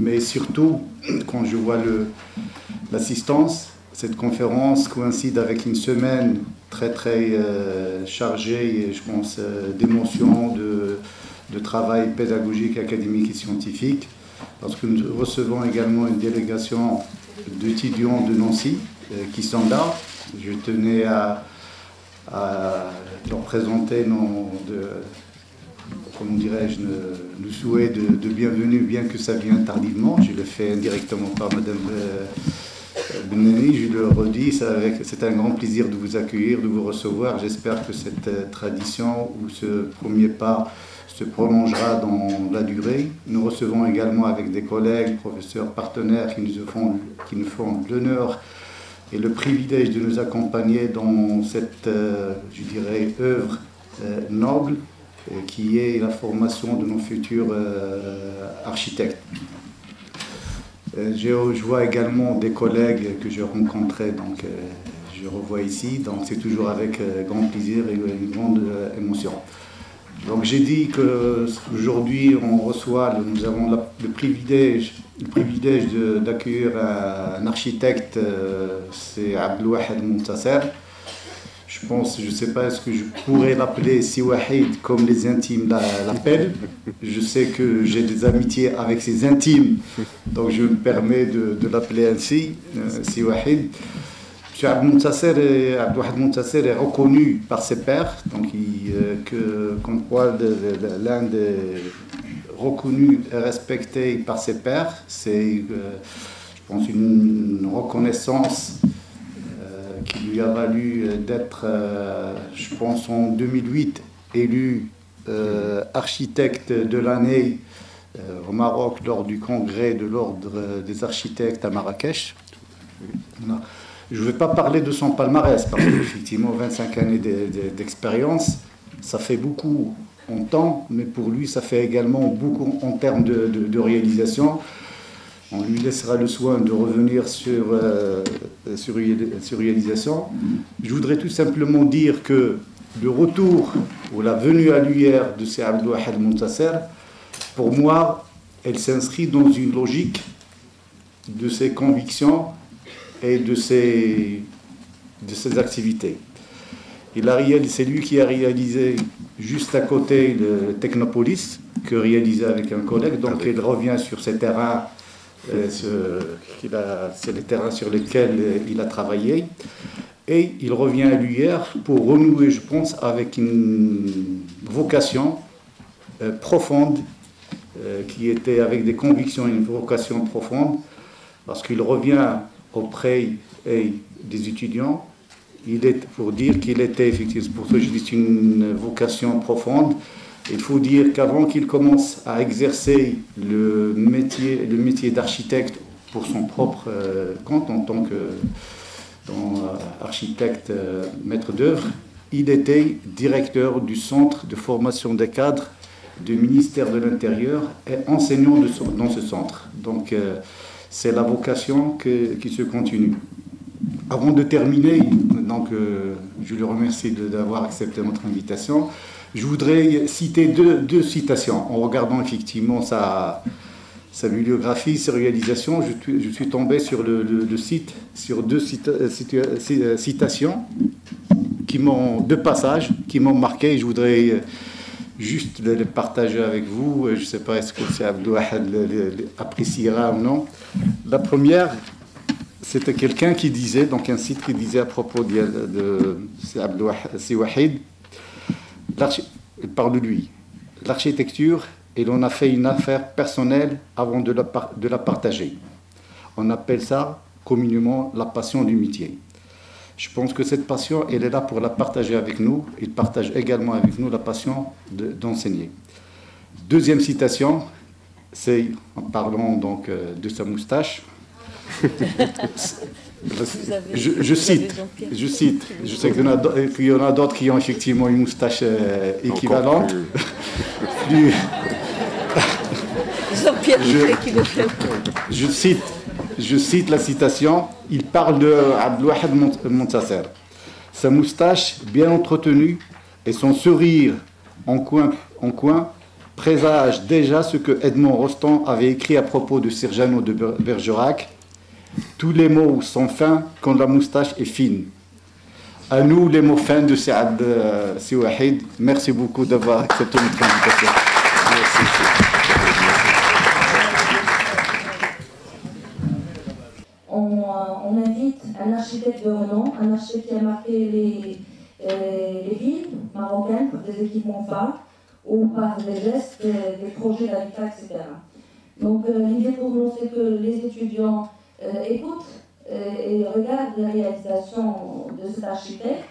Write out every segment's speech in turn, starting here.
Mais surtout, quand je vois l'assistance, cette conférence coïncide avec une semaine très très euh, chargée, je pense, euh, d'émotions, de, de travail pédagogique, académique et scientifique, parce que nous recevons également une délégation d'étudiants de Nancy euh, qui sont là. Je tenais à, leur présenter nos, de, comment dirais-je, le souhait de, bienvenue, bien que ça vienne tardivement. Je le fais indirectement par Madame euh, Benani, je le redis, c'est un grand plaisir de vous accueillir, de vous recevoir. J'espère que cette euh, tradition ou ce premier pas se prolongera dans la durée. Nous recevons également avec des collègues, professeurs, partenaires qui nous font, nous font l'honneur et le privilège de nous accompagner dans cette, euh, je dirais, œuvre noble qui est la formation de nos futurs architectes. Je, vois également des collègues que je rencontrais, donc je revois ici, donc c'est toujours avec grand plaisir et une grande émotion. Donc j'ai dit qu'aujourd'hui on reçoit, nous avons le privilège, le privilège d'accueillir un, architecte, euh, c'est Abdelwahed Montasser. Je pense, je ne sais pas, est-ce que je pourrais l'appeler Siwahid comme les intimes l'appellent. Je sais que j'ai des amitiés avec ses intimes, donc je me permets de, l'appeler ainsi, euh, Siwahid. M. Abdelwahed Montasser est reconnu par ses pairs, donc il, euh, que, comme quoi l'un des reconnus et respecté par ses pairs, c'est, euh, je pense, une reconnaissance lui a valu d'être, je pense, en 2008 élu architecte de l'année au Maroc lors du congrès de l'ordre des architectes à Marrakech. Je ne vais pas parler de son palmarès, parce qu'effectivement, 25 années d'expérience, ça fait beaucoup en temps, mais pour lui, ça fait également beaucoup en termes de, réalisation. On lui laissera le soin de revenir sur, euh, sur, réalisation. Je voudrais tout simplement dire que le retour ou la venue à l'UR de C. Abdelwahad Montasser, pour moi, elle s'inscrit dans une logique de ses convictions et de ses, de ses activités. C'est lui qui a réalisé juste à côté le Technopolis, que réalisé avec un collègue. Donc il revient sur ces terrains, c'est les terrains sur lesquels il a travaillé. Et il revient à l'UR pour renouer, je pense, avec une vocation euh, profonde, euh, qui était avec des convictions, une vocation profonde, parce qu'il revient auprès des étudiants. Il est pour dire qu'il était effectivement, pour ça je dis une vocation profonde. Il faut dire qu'avant qu'il commence à exercer le métier, d'architecte pour son propre euh, compte en tant qu'architecte euh, euh, maître d'œuvre, il était directeur du centre de formation des cadres du ministère de l'Intérieur et enseignant dans ce centre. Donc, c'est la vocation qui se continue. Avant de terminer, donc, je le remercie d'avoir accepté notre invitation. Je voudrais citer deux, citations. En regardant effectivement sa, bibliographie, ses réalisations, je, suis tombé sur le, site, sur deux euh, citations, qui deux passages qui m'ont marqué. Je voudrais juste les partager avec vous. Je ne sais pas est-ce que appréciera ou non. La première, c'était quelqu'un qui disait, donc un site qui disait à propos de, de Siwahid, il parle de lui, l'architecture, et l'on a fait une affaire personnelle avant de la, de la partager. On appelle ça communément la passion du métier. Je pense que cette passion, elle est là pour la partager avec nous. Il partage également avec nous la passion d'enseigner. Deuxième citation, c'est en parlant donc euh, de sa moustache. je, cite, je cite, je sais qu'il y en a d'autres qui ont effectivement une moustache euh, équivalente. je, cite, je cite la citation, il parle de Abdelwahid Montasser. Sa moustache bien entretenue et son sourire en coin, en coin présage déjà ce que Edmond Rostand avait écrit à propos de Sergiano de Bergerac. Tous les mots sont fins quand la moustache est fine. À nous les mots fins de Saad euh, Siwahid. Merci beaucoup d'avoir accepté notre invitation. On, euh, on, invite un architecte de renom, un architecte qui a marqué les, euh, les villes marocaines pour des équipements phares ou par des gestes, des, projets d'habitat, etc. Donc euh, l'idée pour nous, c'est que les étudiants euh, écoutent et regardent la réalisation de cet architecte.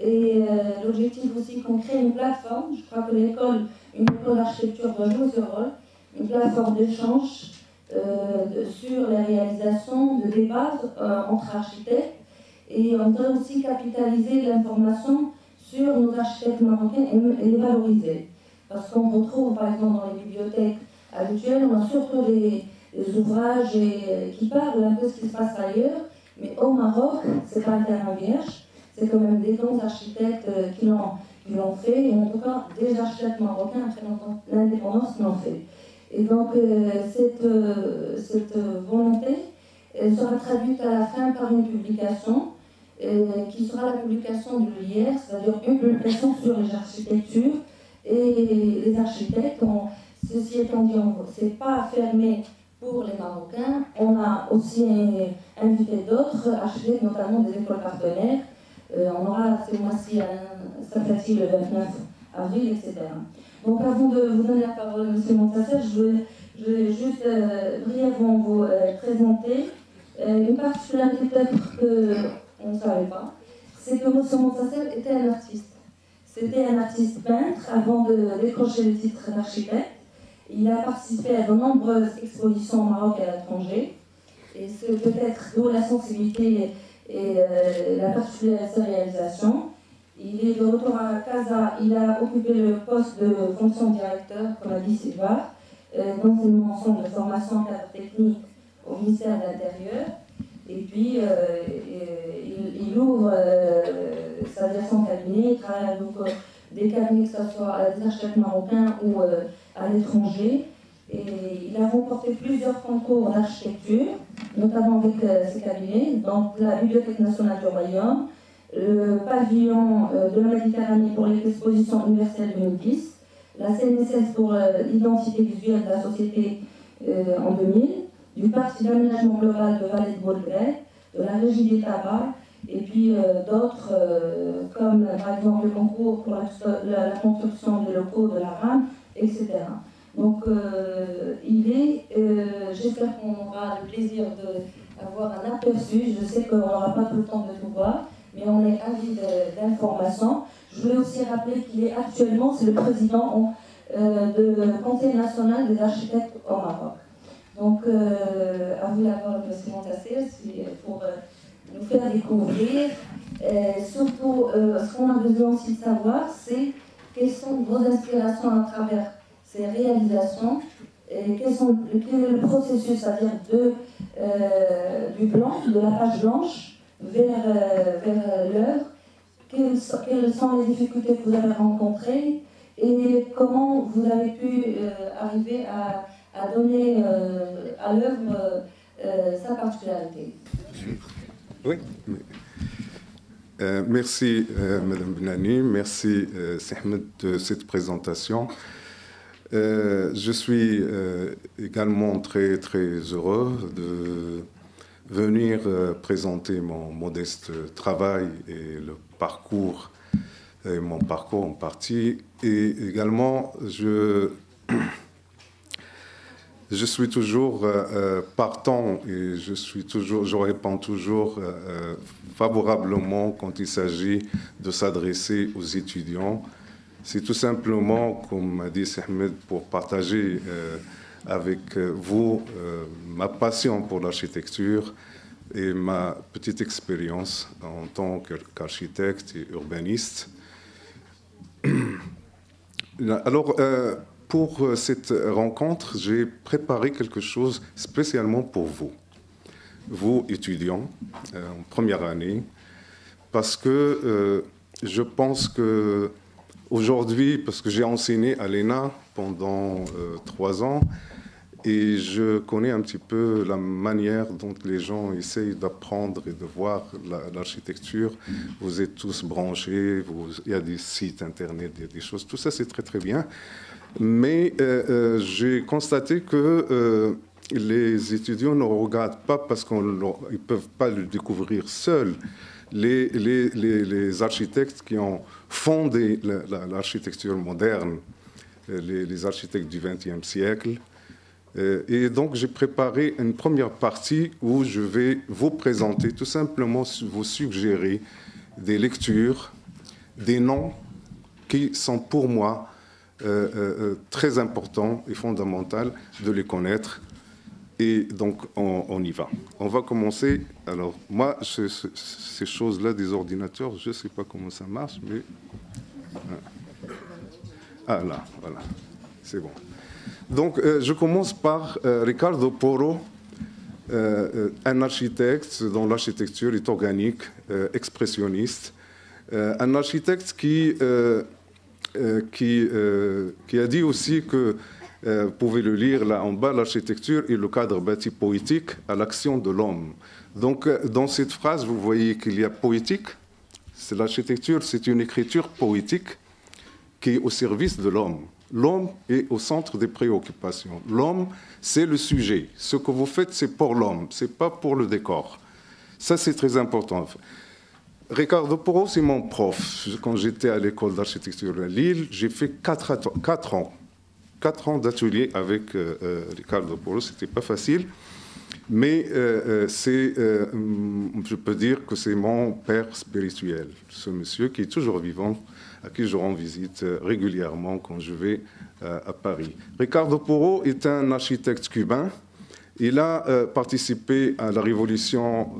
Et l'objectif aussi qu'on crée une plateforme, je crois que l'école, une école d'architecture doit jouer ce rôle, une plateforme d'échange sur la réalisation de débats entre architectes et on doit aussi capitaliser l'information sur nos architectes marocains et, les valoriser. Parce qu'on retrouve, par exemple, dans les bibliothèques habituelles, on a surtout des, ouvrages qui parlent un peu de ce qui se passe ailleurs, mais au Maroc, c'est pas un terrain vierge, c'est quand même des grands architectes euh, qui l'ont fait, et en tout cas des architectes marocains après l'indépendance l'ont fait. Et donc euh, cette, euh, cette volonté sera traduite à la fin par une publication qui sera la publication de l'IR, c'est-à-dire une publication sur les architectures et les architectes. ceci étant dit, ce n'est pas fermé pour les Marocains. On a aussi invité d'autres architectes, notamment des écoles partenaires. Euh, on aura ce mois-ci à Safati le 29 avril, etc. Donc avant de vous donner la parole, M. Montasser, je vais, juste euh, brièvement vous euh, présenter une particularité peut-être que on ne savait pas, c'est que M. Montasser était un artiste. C'était un artiste peintre avant de décrocher le titre d'architecte. Il a participé à de nombreuses expositions au Maroc et à l'étranger. Et c'est peut-être d'où la sensibilité et euh, la particularité de sa réalisation. Il est de retour à Casa. Il a occupé le poste de fonction directeur, comme a dit Sylvain, euh, d'enseignement centre de formation cadre technique au ministère de l'Intérieur. Et puis, euh, il, ouvre euh, sa son cabinet, il travaille avec euh, des cabinets, que ce soit à des architectes marocains ou à l'étranger. Et il a remporté plusieurs concours d'architecture, notamment avec ses cabinets, donc la Bibliothèque nationale du Royaume, le pavillon de la Méditerranée pour les expositions universelles 2010, la CNSS pour l'identité visuelle de la société en 2000, du Parti d'aménagement global de Vallée de Baudelaire, de la Régie des tabacs, et puis euh, d'autres, euh, comme par exemple le concours pour la, construction des locaux de la RAM, etc. Donc euh, il est, j'espère qu'on aura le plaisir d'avoir un aperçu, je sais qu'on n'aura pas tout le temps de tout voir, mais on est avide d'informations. Je voulais aussi rappeler qu'il est actuellement, c'est le président du Conseil national des architectes au Maroc. Donc, euh, à vous la parole, M. Montasser, pour euh, nous faire découvrir. Euh, surtout, ce qu'on a besoin aussi de savoir, c'est quelles sont vos inspirations à travers ces réalisations, et quel, est le processus, c'est-à-dire de, du blanc, de la page blanche, vers, vers l'œuvre, quelles, sont les difficultés que vous avez rencontrées, et comment vous avez pu arriver à à donner euh, à l'œuvre euh, sa particularité. Euh, merci Madame Benani, merci Sehmed de cette présentation. je suis également très très heureux de venir présenter mon modeste travail et le parcours, et mon parcours en partie. Et également, je je suis toujours euh, euh, partant et je suis toujours, je réponds toujours euh, favorablement quand il s'agit de s'adresser aux étudiants. C'est tout simplement, comme m'a dit Ahmed, pour partager avec vous ma passion pour l'architecture et ma petite expérience en tant qu'architecte et urbaniste. Alors, pour euh, cette rencontre, j'ai préparé quelque chose spécialement pour vous, vous étudiants euh, en première année, parce que euh, je pense que Aujourd'hui, parce que j'ai enseigné à l'ENA pendant trois ans, et je connais un petit peu la manière dont les gens essayent d'apprendre et de voir l'architecture. Vous êtes tous branchés, il y a des sites internet, il y a des choses, tout ça c'est très très bien. Mais euh, euh, j'ai constaté que euh, les étudiants ne regardent pas parce qu'ils ne peuvent pas le découvrir seuls. Les, les, architectes qui ont fondé l'architecture moderne, les, architectes du XXe siècle, et donc, j'ai préparé une première partie où je vais vous présenter, tout simplement vous suggérer des lectures, des noms qui sont pour moi euh, euh, très importants et fondamentaux de les connaître. Et donc, on, y va. On va commencer. Alors, moi, ces choses-là des ordinateurs, je ne sais pas comment ça marche, mais. Ah là, voilà. C'est bon. Donc, euh, je commence par euh, Ricardo Poro, euh, un architecte dont l'architecture est organique, expressionniste, un architecte qui, qui, qui, a dit aussi que, vous pouvez le lire là en bas, l'architecture est le cadre bâti poétique à l'action de l'homme. Donc, dans cette phrase, vous voyez qu'il y a poétique. L'architecture, c'est une écriture poétique qui est au service de l'homme. L'homme est au centre des préoccupations. L'homme, c'est le sujet. Ce que vous faites, c'est pour l'homme, c'est pas pour le décor. Ça, c'est très important. Ricardo Porro, c'est mon prof. Quand j'étais à l'école d'architecture à Lille, j'ai fait quatre, ans. Quatre ans d'atelier avec euh, euh, Ricardo Porro, c'était pas facile. Mais euh, c'est, je peux dire que c'est mon père spirituel, ce monsieur qui est toujours vivant, à qui je rends visite euh, régulièrement quand je vais euh, à Paris. Ricardo Porro est un architecte cubain. Il a euh, participé à la révolution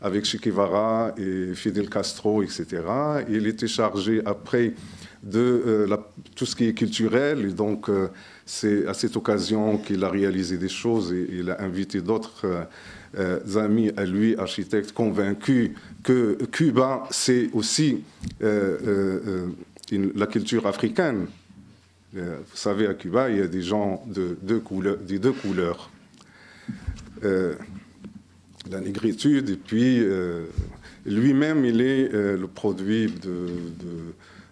avec Che Guevara et Fidel Castro, etc. Il était chargé après de tout ce qui est culturel. Et donc, c'est à cette occasion qu'il a réalisé des choses et il a invité d'autres amis à lui, architectes, convaincus que Cuba, c'est aussi euh, euh, euh, la culture africaine. Vous savez, à Cuba, il y a des gens de des deux couleurs. La négritude, et puis lui-même, il est le produit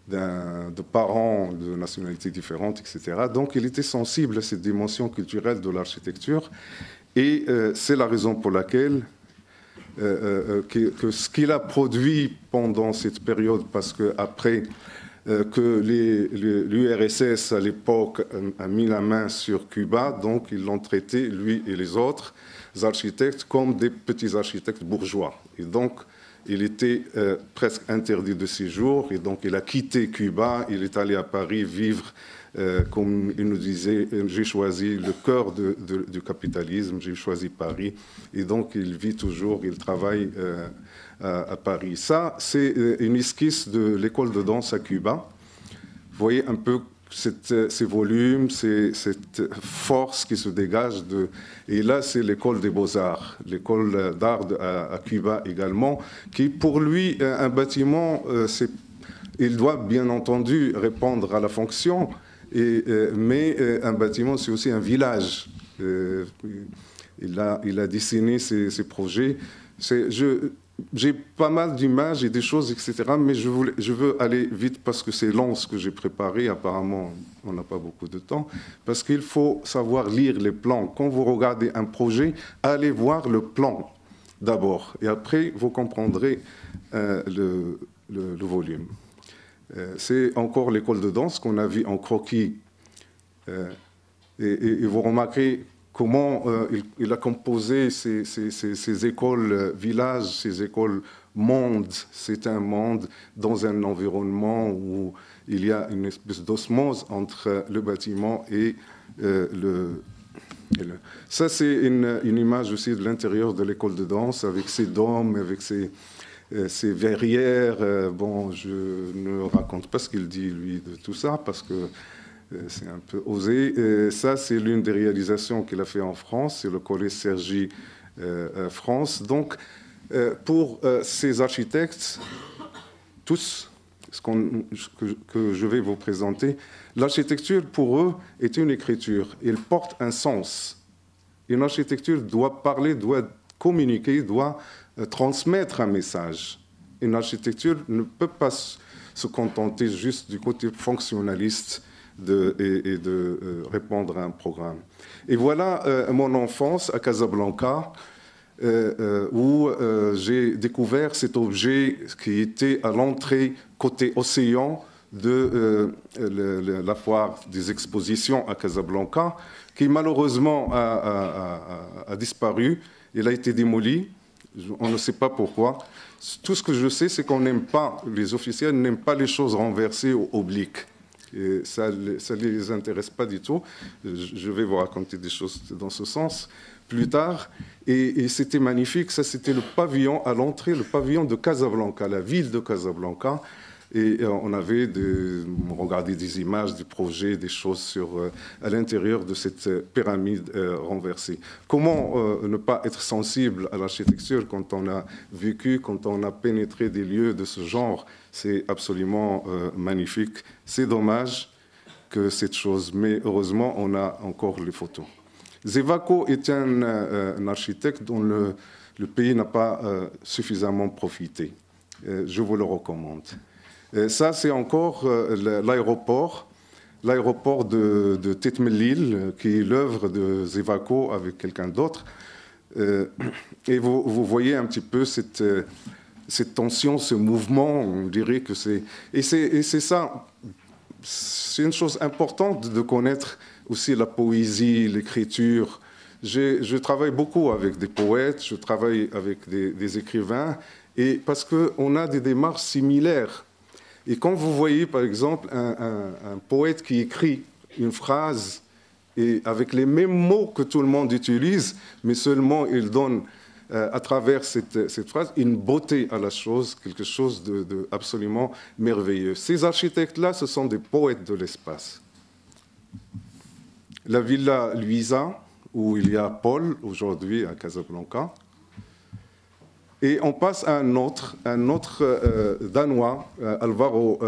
de, parents de nationalités différentes, etc. Donc, il était sensible à cette dimension culturelle de l'architecture. Et c'est la raison pour laquelle euh, euh, que, ce qu'il a produit pendant cette période, parce qu'après euh, que l'URSS à l'époque a mis la main sur Cuba, donc ils l'ont traité, lui et les autres architectes, comme des petits architectes bourgeois. Et donc, il était presque interdit de séjour, et donc il a quitté Cuba, il est allé à Paris vivre euh, comme il nous disait, j'ai choisi le cœur du capitalisme, j'ai choisi Paris, et donc il vit toujours, il travaille euh, à, Paris. Ça, c'est euh, une esquisse de l'école de danse à Cuba. Vous voyez un peu ces volumes, cette force qui se dégage de. Et là, c'est l'école des beaux-arts, l'école d'art à, Cuba également, qui pour lui, un bâtiment, il doit bien entendu répondre à la fonction, euh, mais euh, un bâtiment, c'est aussi un village. Euh, il, a, il a dessiné ses, projets. J'ai pas mal d'images et des choses, etc. Mais je, veux aller vite parce que c'est long ce que j'ai préparé. Apparemment, on n'a pas beaucoup de temps. Parce qu'il faut savoir lire les plans. Quand vous regardez un projet, allez voir le plan d'abord. Et après, vous comprendrez le, le volume. Euh, c'est encore l'école de danse qu'on a vu en croquis. Euh, et, vous remarquez comment euh, il, a composé ces, écoles villages, ces écoles monde. C'est un monde dans un environnement où il y a une espèce d'osmose entre le bâtiment et le, Ça, c'est une, une, image aussi de l'intérieur de l'école de danse, avec ses dômes, avec ses, euh, ces verrières, euh, bon, je ne raconte pas ce qu'il dit, lui, de tout ça, parce que euh, c'est un peu osé. ça, c'est l'une des réalisations qu'il a fait en France, c'est le Collège Sergi France. Donc, pour ces architectes, tous, ce que, je vais vous présenter, l'architecture pour eux est une écriture. Elle porte un sens. Une architecture doit parler, doit communiquer, doit euh, transmettre un message. Une architecture ne peut pas se contenter juste du côté fonctionnaliste de, et, de euh, répondre à un programme. Et voilà euh, mon enfance à Casablanca, euh, où j'ai découvert cet objet qui était à l'entrée côté océan de la foire des expositions à Casablanca, qui malheureusement a, disparu. Il a été démoli. On ne sait pas pourquoi. Tout ce que je sais, c'est qu'on n'aime pas, les officiels n'aiment pas les choses renversées ou obliques ça ne les intéresse pas du tout. Je vais vous raconter des choses dans ce sens plus tard. Et, c'était magnifique. Ça, c'était le pavillon à l'entrée, le pavillon de Casablanca, la ville de Casablanca. Et euh, on avait regardé des images, des projets, des choses sur, euh, à l'intérieur de cette euh, pyramide renversée. Comment ne pas être sensible à l'architecture quand on a vécu, quand on a pénétré des lieux de ce genre? C'est absolument euh, magnifique. C'est dommage que cette chose, mais heureusement, on a encore les photos. Zevako est un, euh, architecte dont le, pays n'a pas euh, suffisamment profité. je vous le recommande. ça, c'est encore l'aéroport, l'aéroport de, de Tetmelil, qui est l'œuvre de Zevako avec quelqu'un d'autre. et vous, vous, voyez un petit peu cette cette tension, ce mouvement, on dirait que c'est... Et c'est ça, c'est une chose importante de connaître aussi la poésie, l'écriture. Je travaille beaucoup avec des poètes, je travaille avec des, écrivains, et parce qu'on a des démarches similaires. Et quand vous voyez, par exemple, un, un poète qui écrit une phrase et avec les mêmes mots que tout le monde utilise, mais seulement il donne euh, à travers cette, phrase une beauté à la chose, quelque chose de, merveilleux. Ces architectes-là, ce sont des poètes de l'espace. La villa Luisa, où il y a Paul aujourd'hui à Casablanca. Et on passe à un autre, un autre euh, Danois, euh, Alvaro,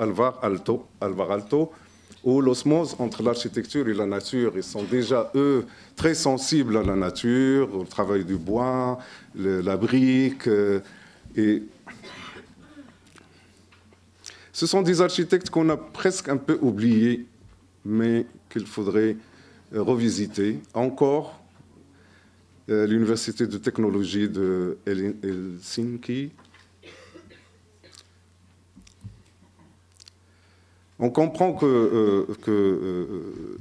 Alvar Alto, où l'osmose entre l'architecture et la nature, ils sont déjà, eux, très sensibles à la nature, au travail du bois, la brique. Euh, et ce sont des architectes qu'on a presque un peu oubliés, mais qu'il faudrait revisiter. Encore, euh, l'Université de technologie de Helsinki On comprend que, euh, euh,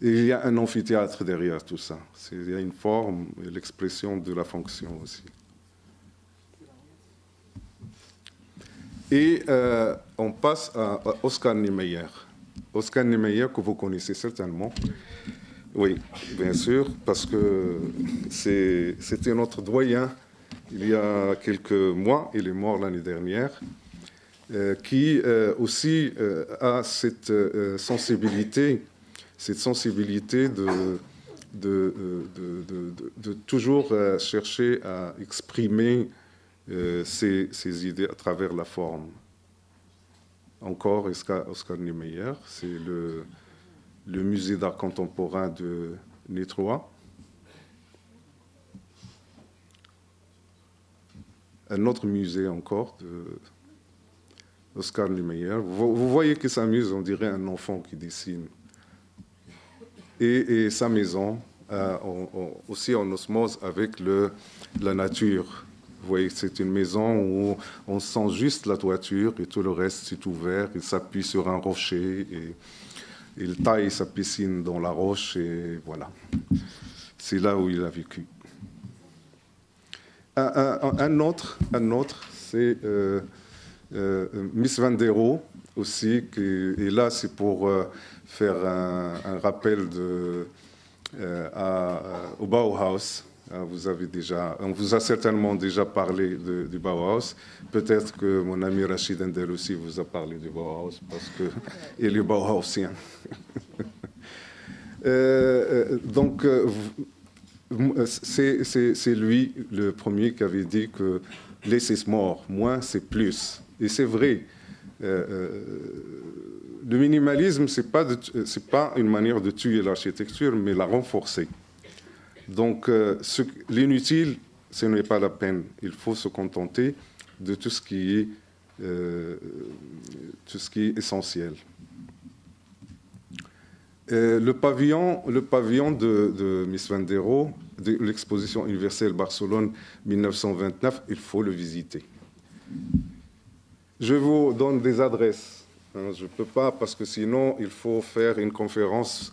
y a un amphithéâtre derrière tout ça. Il y a une forme et l'expression de la fonction aussi. Et euh, on passe à Oscar Niemeyer. Oscar Niemeyer, que vous connaissez certainement. Oui, bien sûr, parce que c'était notre doyen il y a quelques mois. Il est mort l'année dernière. Euh, qui euh, aussi euh, a cette sensibilité, cette sensibilité de, toujours chercher à exprimer ses, idées à travers la forme. Encore Oscar, Niemeyer, c'est le, le musée d'art contemporain de Nétroa. Un autre musée encore de, Oscar Niemeyer. Vous, voyez qu'il s'amuse, on dirait un enfant qui dessine. Et, sa maison, euh, aussi en osmose avec le, la nature. Vous voyez, c'est une maison où on sent juste la toiture et tout le reste, c'est ouvert. Il s'appuie sur un rocher et il taille sa piscine dans la roche et voilà. C'est là où il a vécu. Un, autre, un autre c'est euh, Miss Vandero aussi, qui est là, c'est pour euh, faire un, rappel de, euh, à, au Bauhaus. Vous avez déjà, on vous a certainement déjà parlé du Bauhaus. Peut-être que mon ami Rachid Endel aussi vous a parlé du Bauhaus parce qu'il est Bauhausien. donc, c'est lui le premier qui avait dit que laissez mort, moins c'est plus. Et c'est vrai, le minimalisme, ce n'est pas, pas, une manière de tuer l'architecture, mais la renforcer. Donc, l'inutile, ce n'est pas la peine. Il faut se contenter de tout ce qui est, tout ce qui est essentiel. le pavillon, le pavillon de, de Miss Vandero, de l'exposition universelle Barcelone 1929, il faut le visiter. Je vous donne des adresses. Hein, je ne peux pas parce que sinon il faut faire une conférence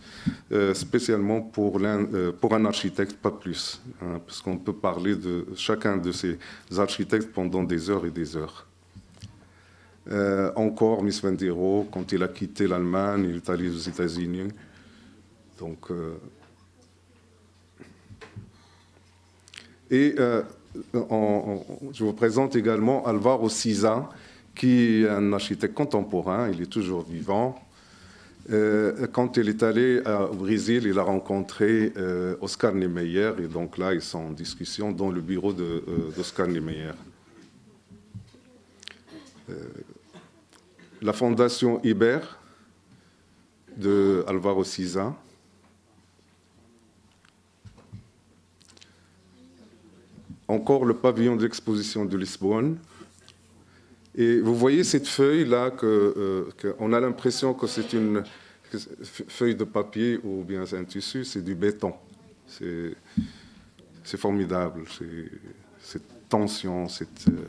euh, spécialement pour, euh, pour, un architecte, pas plus. Hein, parce qu'on peut parler de chacun de ces architectes pendant des heures et des heures. Euh, encore Miss Vendero, quand il a quitté l'Allemagne, il est allé aux États-Unis. Donc, et je vous présente également Alvaro Siza, qui est un architecte contemporain, il est toujours vivant. Euh, quand il est allé au Brésil, il a rencontré euh, Oscar Niemeyer, et donc là, ils sont en discussion dans le bureau euh, d'Oscar Niemeyer. la fondation Iber de Alvaro Siza. Encore le pavillon d'exposition de Lisbonne, et vous voyez cette feuille-là, qu'on euh, a l'impression que c'est une feuille de papier ou bien c'est un tissu, c'est du béton. C'est formidable, cette tension. Cette, euh,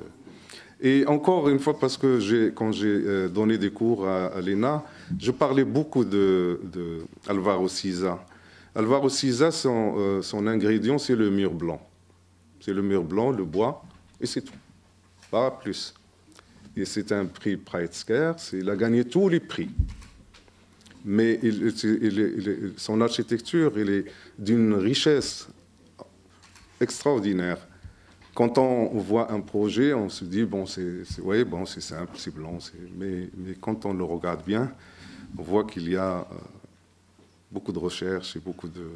Et encore une fois, parce que quand j'ai euh, donné des cours à, l'ENA, je parlais beaucoup de, de Alvaro Siza. Alvaro Siza, son, son ingrédient, c'est le mur blanc. C'est le mur blanc, le bois, et c'est tout. Pas plus et c'est un prix Pritzker, il a gagné tous les prix. Mais son architecture il est d'une richesse extraordinaire. Quand on voit un projet, on se dit, bon, c'est ouais, bon, simple, c'est blanc, mais, mais, quand on le regarde bien, on voit qu'il y a euh, beaucoup de recherche et beaucoup de,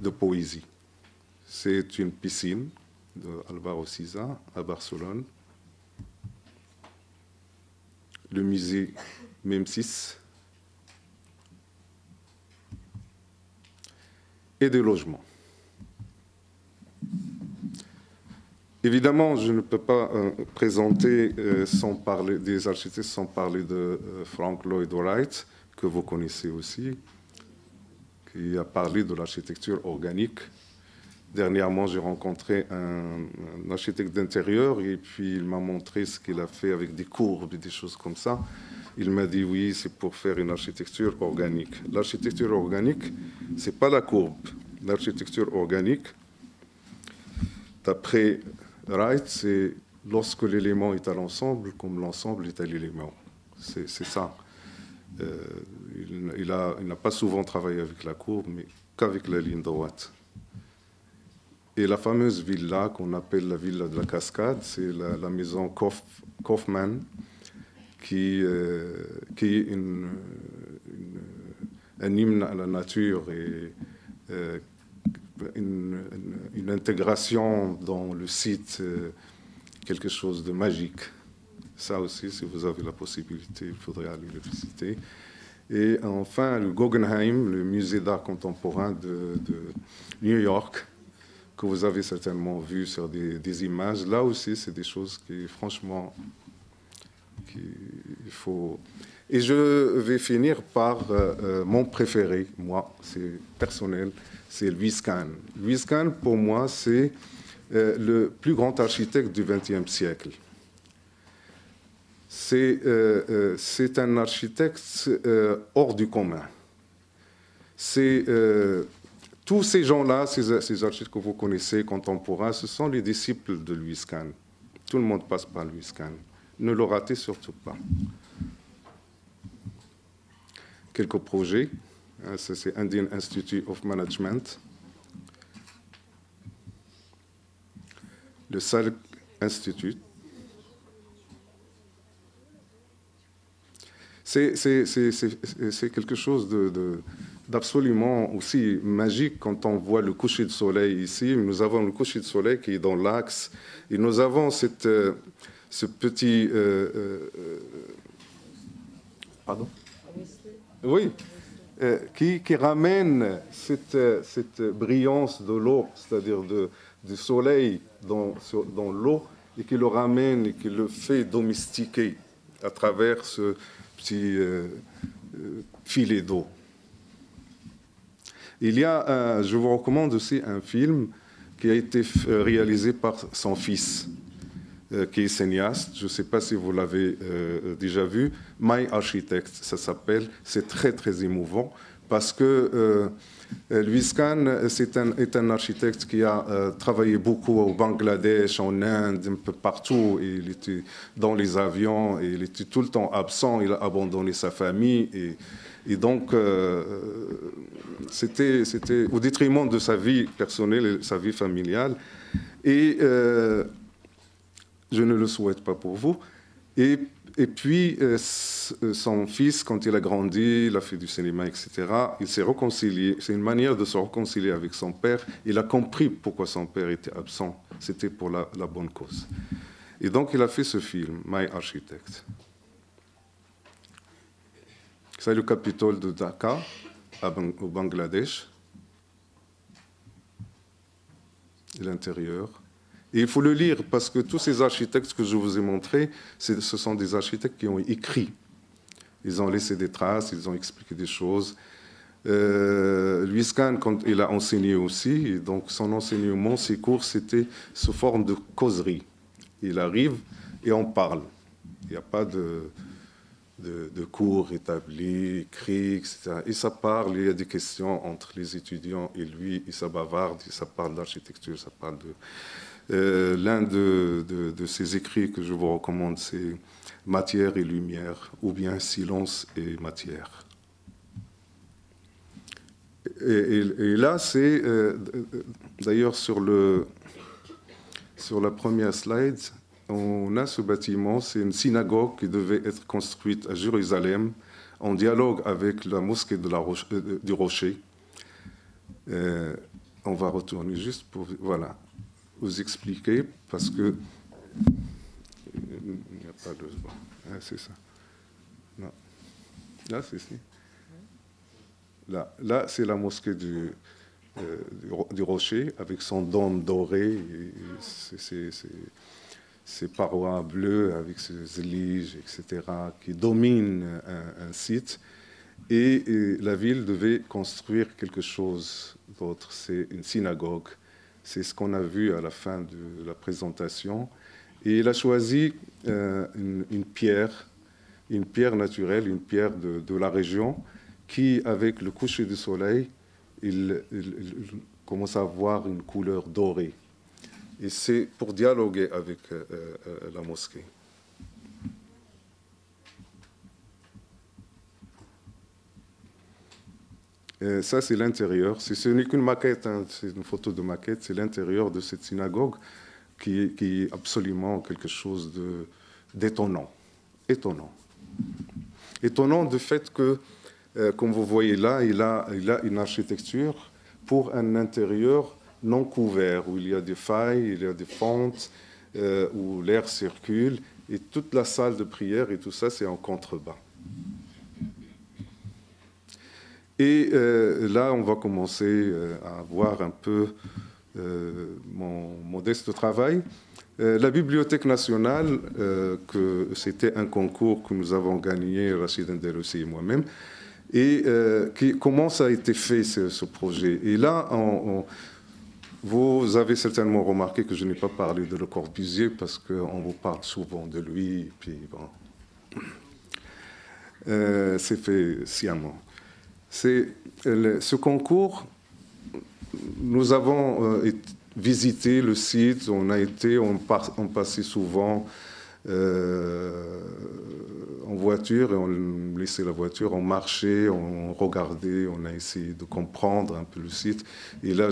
de poésie. C'est une piscine de Alvaro Siza à Barcelone le musée Memsis et des logements. Évidemment, je ne peux pas euh, présenter euh, sans parler des architectes sans parler de euh, Frank Lloyd Wright, que vous connaissez aussi, qui a parlé de l'architecture organique Dernièrement, j'ai rencontré un, architecte d'intérieur et puis il m'a montré ce qu'il a fait avec des courbes et des choses comme ça. Il m'a dit oui, c'est pour faire une architecture organique. L'architecture organique, c'est pas la courbe. L'architecture organique, d'après Wright, c'est lorsque l'élément est à l'ensemble, comme l'ensemble est à l'élément. C'est ça. Euh, il n'a pas souvent travaillé avec la courbe, mais qu'avec la ligne droite. Et la fameuse villa qu'on appelle la villa de la cascade, c'est la, maison Kaufmann, qui, euh, est un hymne à la nature et euh, une, intégration dans le site, euh, quelque chose de magique. Ça aussi, si vous avez la possibilité, il faudrait aller le visiter. Et enfin, le Guggenheim, le musée d'art contemporain de New York, que vous avez certainement vu sur des, images. Là aussi, c'est des choses qui, franchement, il faut. Et je vais finir par euh, euh, mon préféré, moi, c'est personnel, c'est Louis Kahn. Louis Kahn, pour moi, c'est euh, le plus grand architecte du XXe siècle. C'est un architecte hors du commun. C'est tous ces gens-là, ces, artistes que vous connaissez, contemporains, ce sont les disciples de Louis Kahn. Tout le monde passe par Louis Kahn. Ne le ratez surtout pas. Quelques projets. Hein, c'est Indian Institute of Management. Le Salk Institute. C'est quelque chose de d'absolument aussi magique quand on voit le coucher de soleil ici. Nous avons le coucher de soleil qui est dans l'axe et nous avons cette, euh, ce petit... pardon? Oui, qui, qui, ramène cette, cette brillance de l'eau, c'est-à-dire du soleil dans, dans l'eau, et qui le ramène et qui le fait domestiquer à travers ce petit filet d'eau. Il y a, je vous recommande aussi un film qui a été euh, réalisé par son fils, euh, qui est cinéaste. Je ne sais pas si vous l'avez euh, déjà vu. My Architect, ça s'appelle. C'est très, très émouvant parce que Louis Kahn est un, architecte qui a travaillé beaucoup au Bangladesh, en Inde, un peu partout. il était dans les avions, il était tout le temps absent. Il a abandonné sa famille. Et donc, c'était au détriment de sa vie personnelle et sa vie familiale. Et euh, je ne le souhaite pas pour vous. Et, puis, euh, son fils, quand il a grandi, il a fait du cinéma, etc., il s'est réconcilié. C'est une manière de se réconcilier avec son père. Il a compris pourquoi son père était absent. C'était pour la bonne cause. Et donc, il a fait ce film, My Architect. C'est le Capitole de Dhaka au Bangladesh, l'intérieur. Et il faut le lire parce que tous ces architectes que je vous ai montrés, ce sont des architectes qui ont écrit. Ils ont laissé des traces, ils ont expliqué des choses. Euh, Louis quand il a enseigné aussi, donc son enseignement, ses cours, c'était sous forme de causerie. Il arrive et on parle. Il n'y a pas de, de, cours établis, écrits, etc. Et ça parle, il y a des questions entre les étudiants et lui, et ça bavarde, et ça parle d'architecture, ça parle de... Euh, l'un de, de, ces écrits que je vous recommande, c'est Matière et lumière, ou bien Silence et matière. Et, là, c'est euh, d'ailleurs sur, sur la première slide, on a ce bâtiment, c'est une synagogue qui devait être construite à Jérusalem en dialogue avec la mosquée la euh, du Rocher. Euh, on va retourner juste pour voilà, vous expliquer parce que il n'y a pas de. Ah, c'est ça. Non. Là, c'est ici. Là, c'est la mosquée du, euh, du, Rocher avec son dôme doré. Ces parois bleues avec ces éliges, etc., qui dominent un, site. Et, la ville devait construire quelque chose d'autre. C'est une synagogue. C'est ce qu'on a vu à la fin de la présentation. Et il a choisi euh, une, pierre, une pierre naturelle, une pierre de, la région, qui, avec le coucher du soleil, il commence à avoir une couleur dorée et c'est pour dialoguer avec euh, euh, la mosquée. Ça, c'est l'intérieur. Ce n'est qu'une maquette, hein, c'est une photo de maquette, c'est l'intérieur de cette synagogue qui est, absolument quelque chose d'étonnant. Étonnant. Étonnant du fait que, euh, comme vous voyez là, il a, il a une architecture pour un intérieur non couvert, où il y a des failles, il y a des fentes, euh, où l'air circule, et toute la salle de prière et tout ça, c'est en contrebas. Et euh, là, on va commencer euh, à voir un peu mon modeste travail. la Bibliothèque nationale, que c'était un concours que nous avons gagné, Rachid Nderossi et moi-même, et comment ça a été fait ce, projet? Et là, on vous avez certainement remarqué que je n'ai pas parlé de Le Corbusier parce qu'on vous parle souvent de lui. Puis bon, euh, c'est fait sciemment. C'est ce concours. Nous avons euh, visité le site. On a été, on, on passait souvent euh, en voiture et on laissait la voiture, on marchait, on regardait, on a essayé de comprendre un peu le site. Et là,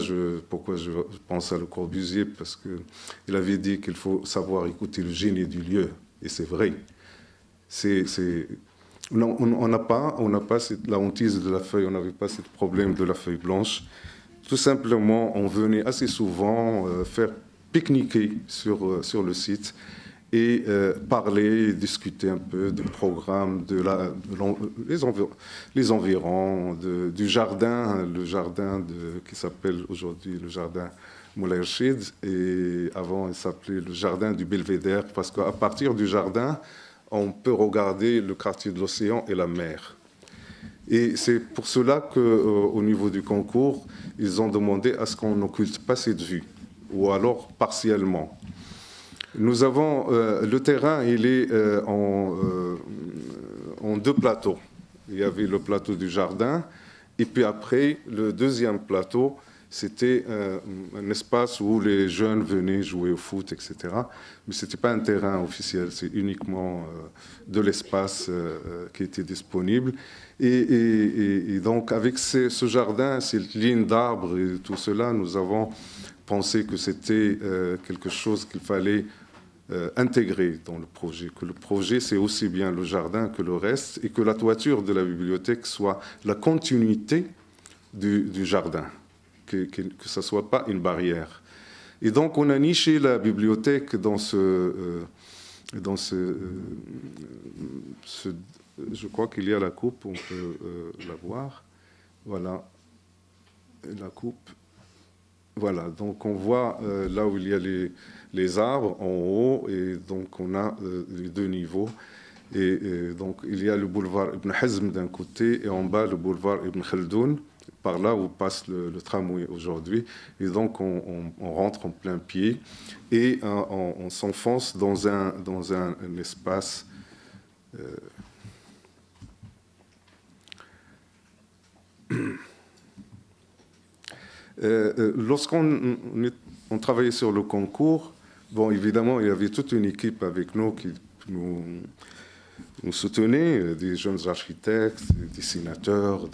pourquoi je pense à Le Corbusier? Parce qu'il avait dit qu'il faut savoir écouter le génie du lieu. Et c'est vrai. On n'a pas, on pas la hantise de la feuille, on n'avait pas ce problème de la feuille blanche. Tout simplement, on venait assez souvent euh, faire pique-niquer sur, euh, sur le site. Et euh, parler, discuter un peu du programme, de la, les, les, environs, du jardin, le jardin qui s'appelle aujourd'hui le jardin Moulay et avant il s'appelait le jardin du Belvédère, parce qu'à partir du jardin, on peut regarder le quartier de l'océan et la mer. Et c'est pour cela qu'au euh, niveau du concours, ils ont demandé à ce qu'on n'occulte pas cette vue, ou alors partiellement. Nous avons euh, le terrain, il est euh, en, en, deux plateaux. Il y avait le plateau du jardin, et puis après, le deuxième plateau, c'était un espace où les jeunes venaient jouer au foot, etc. Mais ce n'était pas un terrain officiel, c'est uniquement de l'espace qui était disponible. Et, donc, avec ce, jardin, ces lignes d'arbres et tout cela, nous avons pensé que c'était euh, quelque chose qu'il fallait euh, intégrer dans le projet, que le projet, c'est aussi bien le jardin que le reste, et que la toiture de la bibliothèque soit la continuité du, jardin, que ce ne soit pas une barrière. Et donc, on a niché la bibliothèque dans ce, euh, dans ce, ce je crois qu'il y a la coupe, on peut euh, la voir. Voilà, la coupe. Voilà, donc on voit euh, là où il y a les, arbres en haut, et donc on a euh, les deux niveaux. Et, donc il y a le boulevard Ibn Hazm d'un côté, et en bas le boulevard Ibn Khaldoun, par là où passe le, tramway aujourd'hui. Et donc on, rentre en plein pied, et on, s'enfonce dans un, dans un, espace. Euh, euh, lorsqu'on on, travaillait sur le concours, bon, évidemment, il y avait toute une équipe avec nous qui nous, soutenait, euh, des jeunes architectes, des dessinateurs,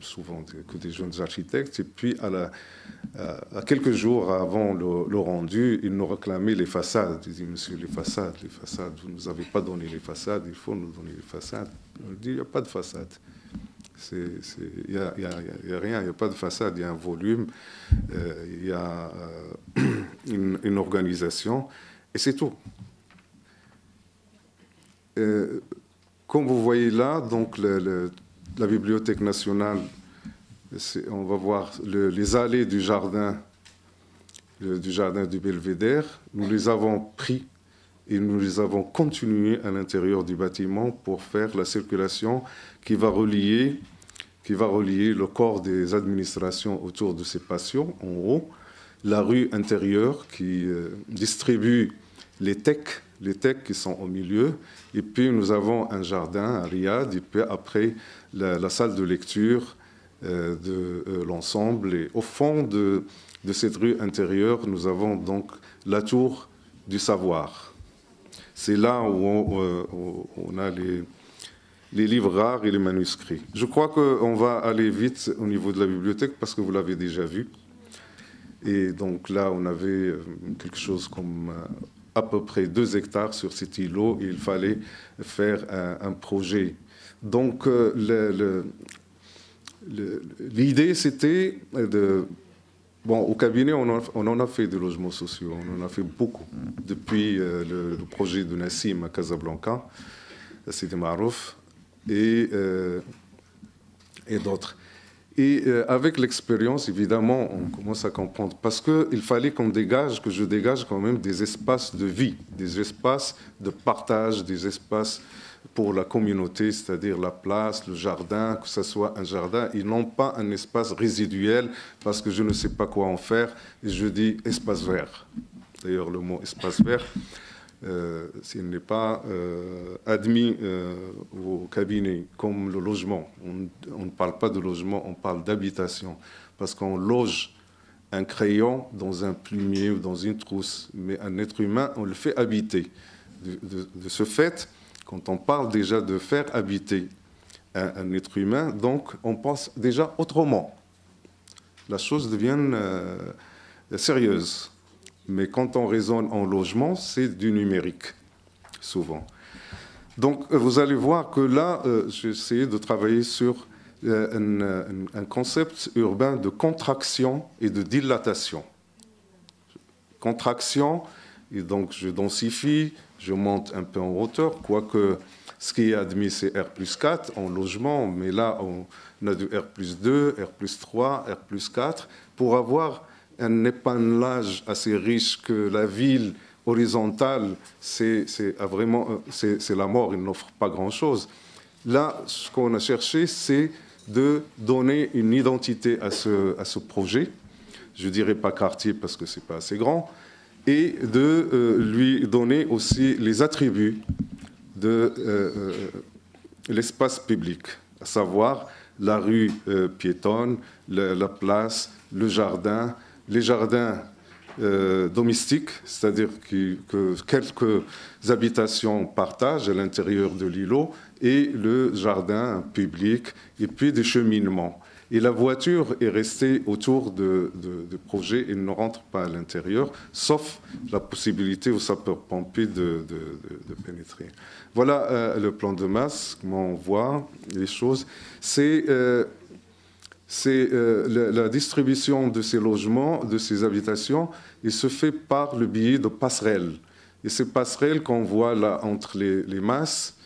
souvent que des jeunes architectes. Et puis, à, quelques jours avant le, rendu, ils nous réclamaient les façades. Ils disaient, monsieur, les façades, les façades, vous ne nous avez pas donné les façades, il faut nous donner les façades. On dit, il n'y a pas de façade. Il n'y a, rien, il n'y a pas de façade, il y a un volume, euh, il y a euh, une, organisation, et c'est tout. Euh, comme vous voyez là, donc la Bibliothèque nationale, on va voir les allées du jardin, du jardin du Belvédère. Nous les avons pris et nous les avons continués à l'intérieur du bâtiment pour faire la circulation qui va relier qui va relier le corps des administrations autour de ces patients, en haut, la rue intérieure qui euh, distribue les techs, les techs qui sont au milieu, et puis nous avons un jardin à Riyad, et puis après la, salle de lecture euh, de euh, l'ensemble. Et au fond de, de, cette rue intérieure, nous avons donc la tour du savoir. C'est là où on a les, livres rares et les manuscrits. Je crois qu'on va aller vite au niveau de la bibliothèque parce que vous l'avez déjà vu. Et donc là, on avait euh, quelque chose comme euh, à peu près deux hectares sur cet îlot et il fallait faire un, projet. Donc euh, l'idée, c'était de... Au cabinet, on, en a fait des logements sociaux, on en a fait beaucoup. Depuis le, projet de Nassim à Casablanca, c'était Marouf, et, euh, et d'autres. Et euh, avec l'expérience, évidemment, on commence à comprendre. Parce qu'il fallait qu'on dégage, que je dégage quand même des espaces de vie, des espaces de partage, des espaces pour la communauté, c'est-à-dire la place, le jardin, que ce soit un jardin, et non pas un espace résiduel, parce que je ne sais pas quoi en faire, et je dis espace vert. D'ailleurs, le mot espace vert, euh, s'il n'est pas euh, admis euh, au cabinet comme le logement. On, ne parle pas de logement, on parle d'habitation, parce qu'on loge un crayon dans un plumier ou dans une trousse, mais un être humain, on le fait habiter. De, ce fait, quand on parle déjà de faire habiter un, être humain, donc on pense déjà autrement. La chose devient sérieuse. Mais quand on raisonne en logement, c'est du numérique, souvent. Donc vous allez voir que là, euh, j'ai essayé de travailler sur euh, un, concept urbain de contraction et de dilatation. Contraction, et donc je densifie, je monte un peu en hauteur, quoique ce qui est admis, c'est R plus 4 en logement, mais là, on a du R plus 2, R plus 3, R plus 4, pour avoir un épanelage assez riche que la ville horizontale, c'est vraiment c'est la mort, il n'offre pas grand-chose. Là, ce qu'on a cherché, c'est de donner une identité à ce, à ce projet. Je ne dirais pas quartier parce que ce n'est pas assez grand. Et de euh, lui donner aussi les attributs de euh, euh, l'espace public, à savoir la rue piétonne, la, place, le jardin, les jardins domestiques, c'est-à-dire que, que, quelques habitations partagent à l'intérieur de l'îlot, et le jardin public, et puis des cheminements. Et la voiture est restée autour de, de, projet et ne rentre pas à l'intérieur, sauf la possibilité aux sapeurs-pompiers de, de, pénétrer. Voilà euh, le plan de masse, comment on voit les choses. C'est euh, euh, la, distribution de ces logements, de ces habitations, il se fait par le biais de passerelles. Et ces passerelles qu'on voit là entre les, masses,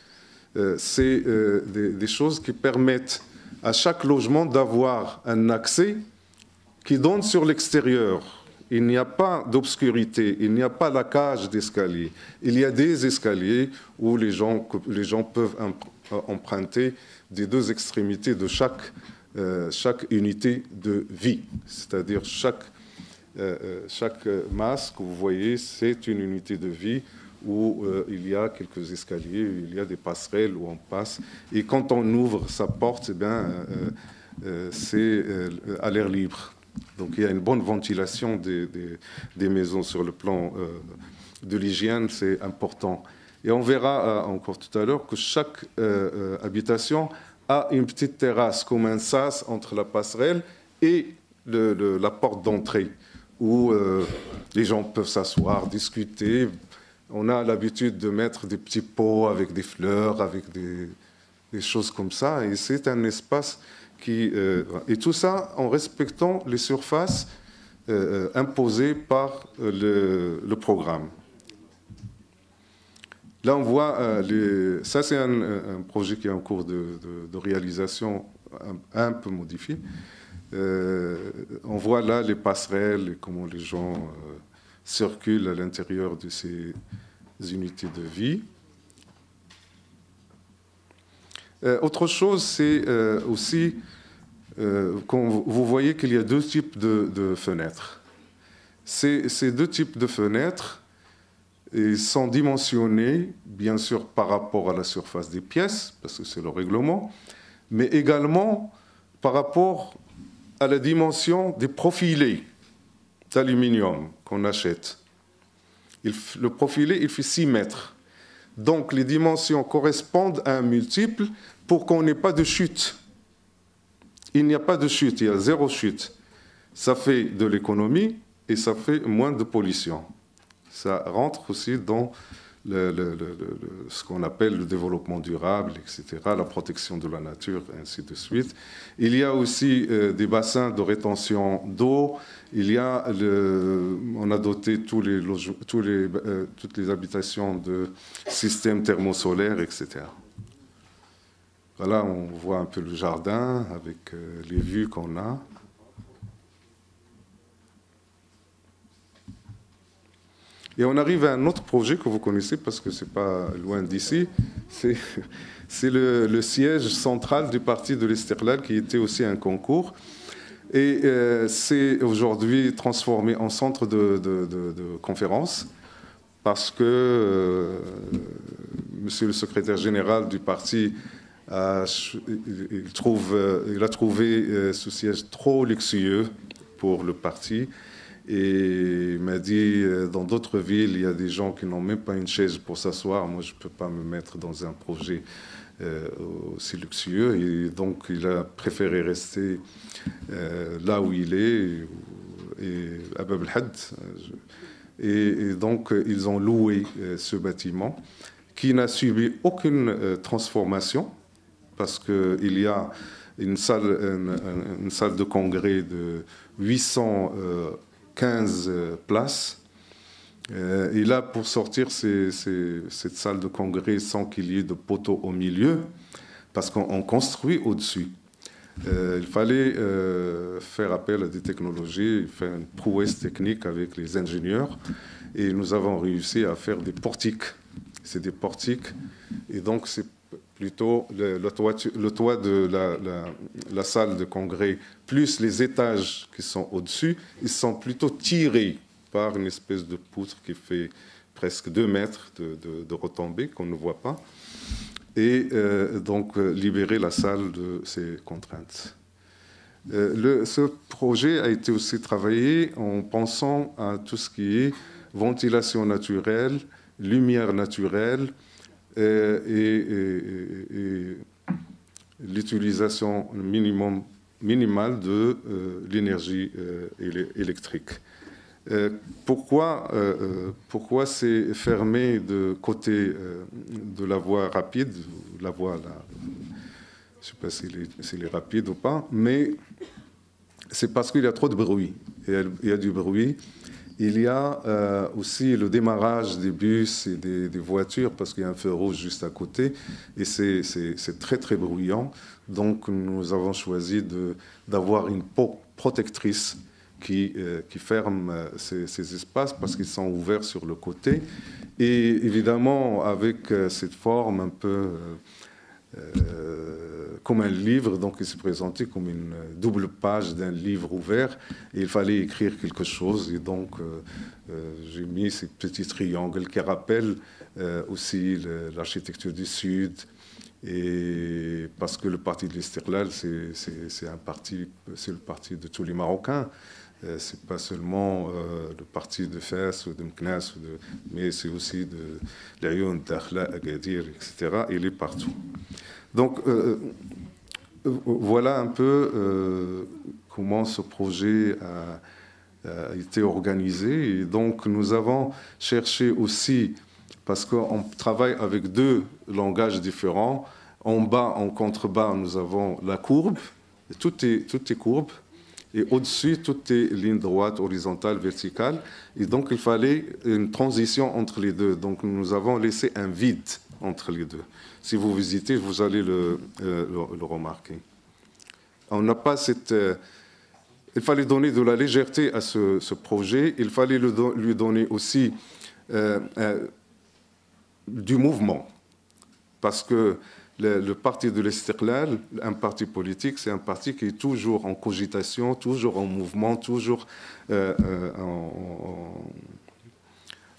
c'est des, choses qui permettent à chaque logement d'avoir un accès qui donne sur l'extérieur. Il n'y a pas d'obscurité, il n'y a pas la cage d'escalier. Il y a des escaliers où les gens, les gens peuvent emprunter des deux extrémités de chaque, euh, chaque unité de vie. C'est-à-dire chaque, chaque masse que vous voyez, c'est une unité de vie où euh, il y a quelques escaliers, il y a des passerelles où on passe. Et quand on ouvre sa porte, eh bien, euh, euh, c'est à l'air libre. Donc il y a une bonne ventilation des, des, maisons sur le plan de l'hygiène, c'est important. Et on verra encore tout à l'heure que chaque habitation a une petite terrasse comme un sas entre la passerelle et la porte d'entrée où les gens peuvent s'asseoir, discuter, on a l'habitude de mettre des petits pots avec des fleurs, avec des, choses comme ça. Et c'est un espace qui... Euh, et tout ça en respectant les surfaces euh, imposées par le, programme. Là, on voit, les, ça c'est un, projet qui est en cours de, réalisation un, peu modifié. Euh, on voit là les passerelles et comment les gens circulent à l'intérieur de ces unités de vie. Euh, autre chose, c'est euh, aussi, euh, vous voyez qu'il y a deux types de, fenêtres. Ces, deux types de fenêtres sont dimensionnés, bien sûr, par rapport à la surface des pièces, parce que c'est le règlement, mais également par rapport à la dimension des profilés d'aluminium qu'on achète. le profilé, il fait 6 mètres. Donc les dimensions correspondent à un multiple pour qu'on n'ait pas de chute. Il n'y a pas de chute, il y a zéro chute. Ça fait de l'économie et ça fait moins de pollution. Ça rentre aussi dans ce qu'on appelle le développement durable, etc., la protection de la nature, ainsi de suite. Il y a aussi euh, des bassins de rétention d'eau. Il y a le, on a doté tous les, tous les, euh, toutes les habitations de systèmes thermosolaires, etc. Voilà, on voit un peu le jardin avec euh, les vues qu'on a. Et on arrive à un autre projet que vous connaissez parce que ce n'est pas loin d'ici. C'est le, siège central du parti de l'Esterlal qui était aussi un concours. Et euh, c'est aujourd'hui transformé en centre de, de, conférence parce que euh, monsieur le secrétaire général du parti a, euh, trouvé ce siège trop luxueux pour le parti et il m'a dit, euh, dans d'autres villes, il y a des gens qui n'ont même pas une chaise pour s'asseoir. Moi, je ne peux pas me mettre dans un projet euh, aussi luxueux. Et donc, il a préféré rester euh, là où il est, à Bab et, donc, ils ont loué ce bâtiment qui n'a subi aucune transformation parce qu'il y a une salle, une, salle de congrès de 800 15 euh, places et là, pour sortir cette salle de congrès sans qu'il y ait de poteaux au milieu, parce qu'on construit au-dessus. il fallait faire appel à des technologies, faire une prouesse technique avec les ingénieurs, et nous avons réussi à faire des portiques. C'est des portiques, et donc c'est plutôt le, toit, de la, salle de congrès, plus les étages qui sont au-dessus, ils sont plutôt tirés par une espèce de poutre qui fait presque deux mètres de, retombée qu'on ne voit pas, et euh, donc euh, libérer la salle de ces contraintes. Euh, ce projet a été aussi travaillé en pensant à tout ce qui est ventilation naturelle, lumière naturelle, et, l'utilisation minimum, minimale de euh, l'énergie euh, électrique. Euh, pourquoi, pourquoi c'est fermé de côté de la voie rapide, la voie, là, je ne sais pas s'il est, est, rapide ou pas, mais c'est parce qu'il y a trop de bruit. Il y a du bruit il y a euh, aussi le démarrage des bus et des, voitures parce qu'il y a un feu rouge juste à côté et c'est très très bruyant. Donc nous avons choisi d'avoir une protectrice qui, euh, ferme euh, ces, ces, espaces parce qu'ils sont ouverts sur le côté. Et évidemment, avec cette forme un peu comme un livre, donc il s'est présenté comme une double page d'un livre ouvert, et il fallait écrire quelque chose, et donc euh, euh, j'ai mis ces petits triangles qui rappellent aussi l'architecture du Sud, et parce que le parti de l'Istiklal, c'est le parti de tous les Marocains. C'est pas seulement le parti de Fès ou de Mknas, mais c'est aussi de l'Ayoun, d'Akhla, Agadir, etc. Il est partout. Donc euh, euh, voilà un peu euh, comment ce projet a, été organisé. Et donc nous avons cherché aussi, parce qu'on travaille avec deux langages différents, en bas, en contrebas, nous avons la courbe, tout est, tout est courbe, et au-dessus, tout est ligne droite, horizontale, verticale. Et donc, il fallait une transition entre les deux. Donc, nous avons laissé un vide entre les deux. Si vous visitez, vous allez le, euh, remarquer. On n'a pas cette. Euh, il fallait donner de la légèreté à ce, projet. Il fallait lui donner aussi euh, du mouvement, parce que le, parti de l'Istiklal, un parti politique, c'est un parti qui est toujours en cogitation, toujours en mouvement, toujours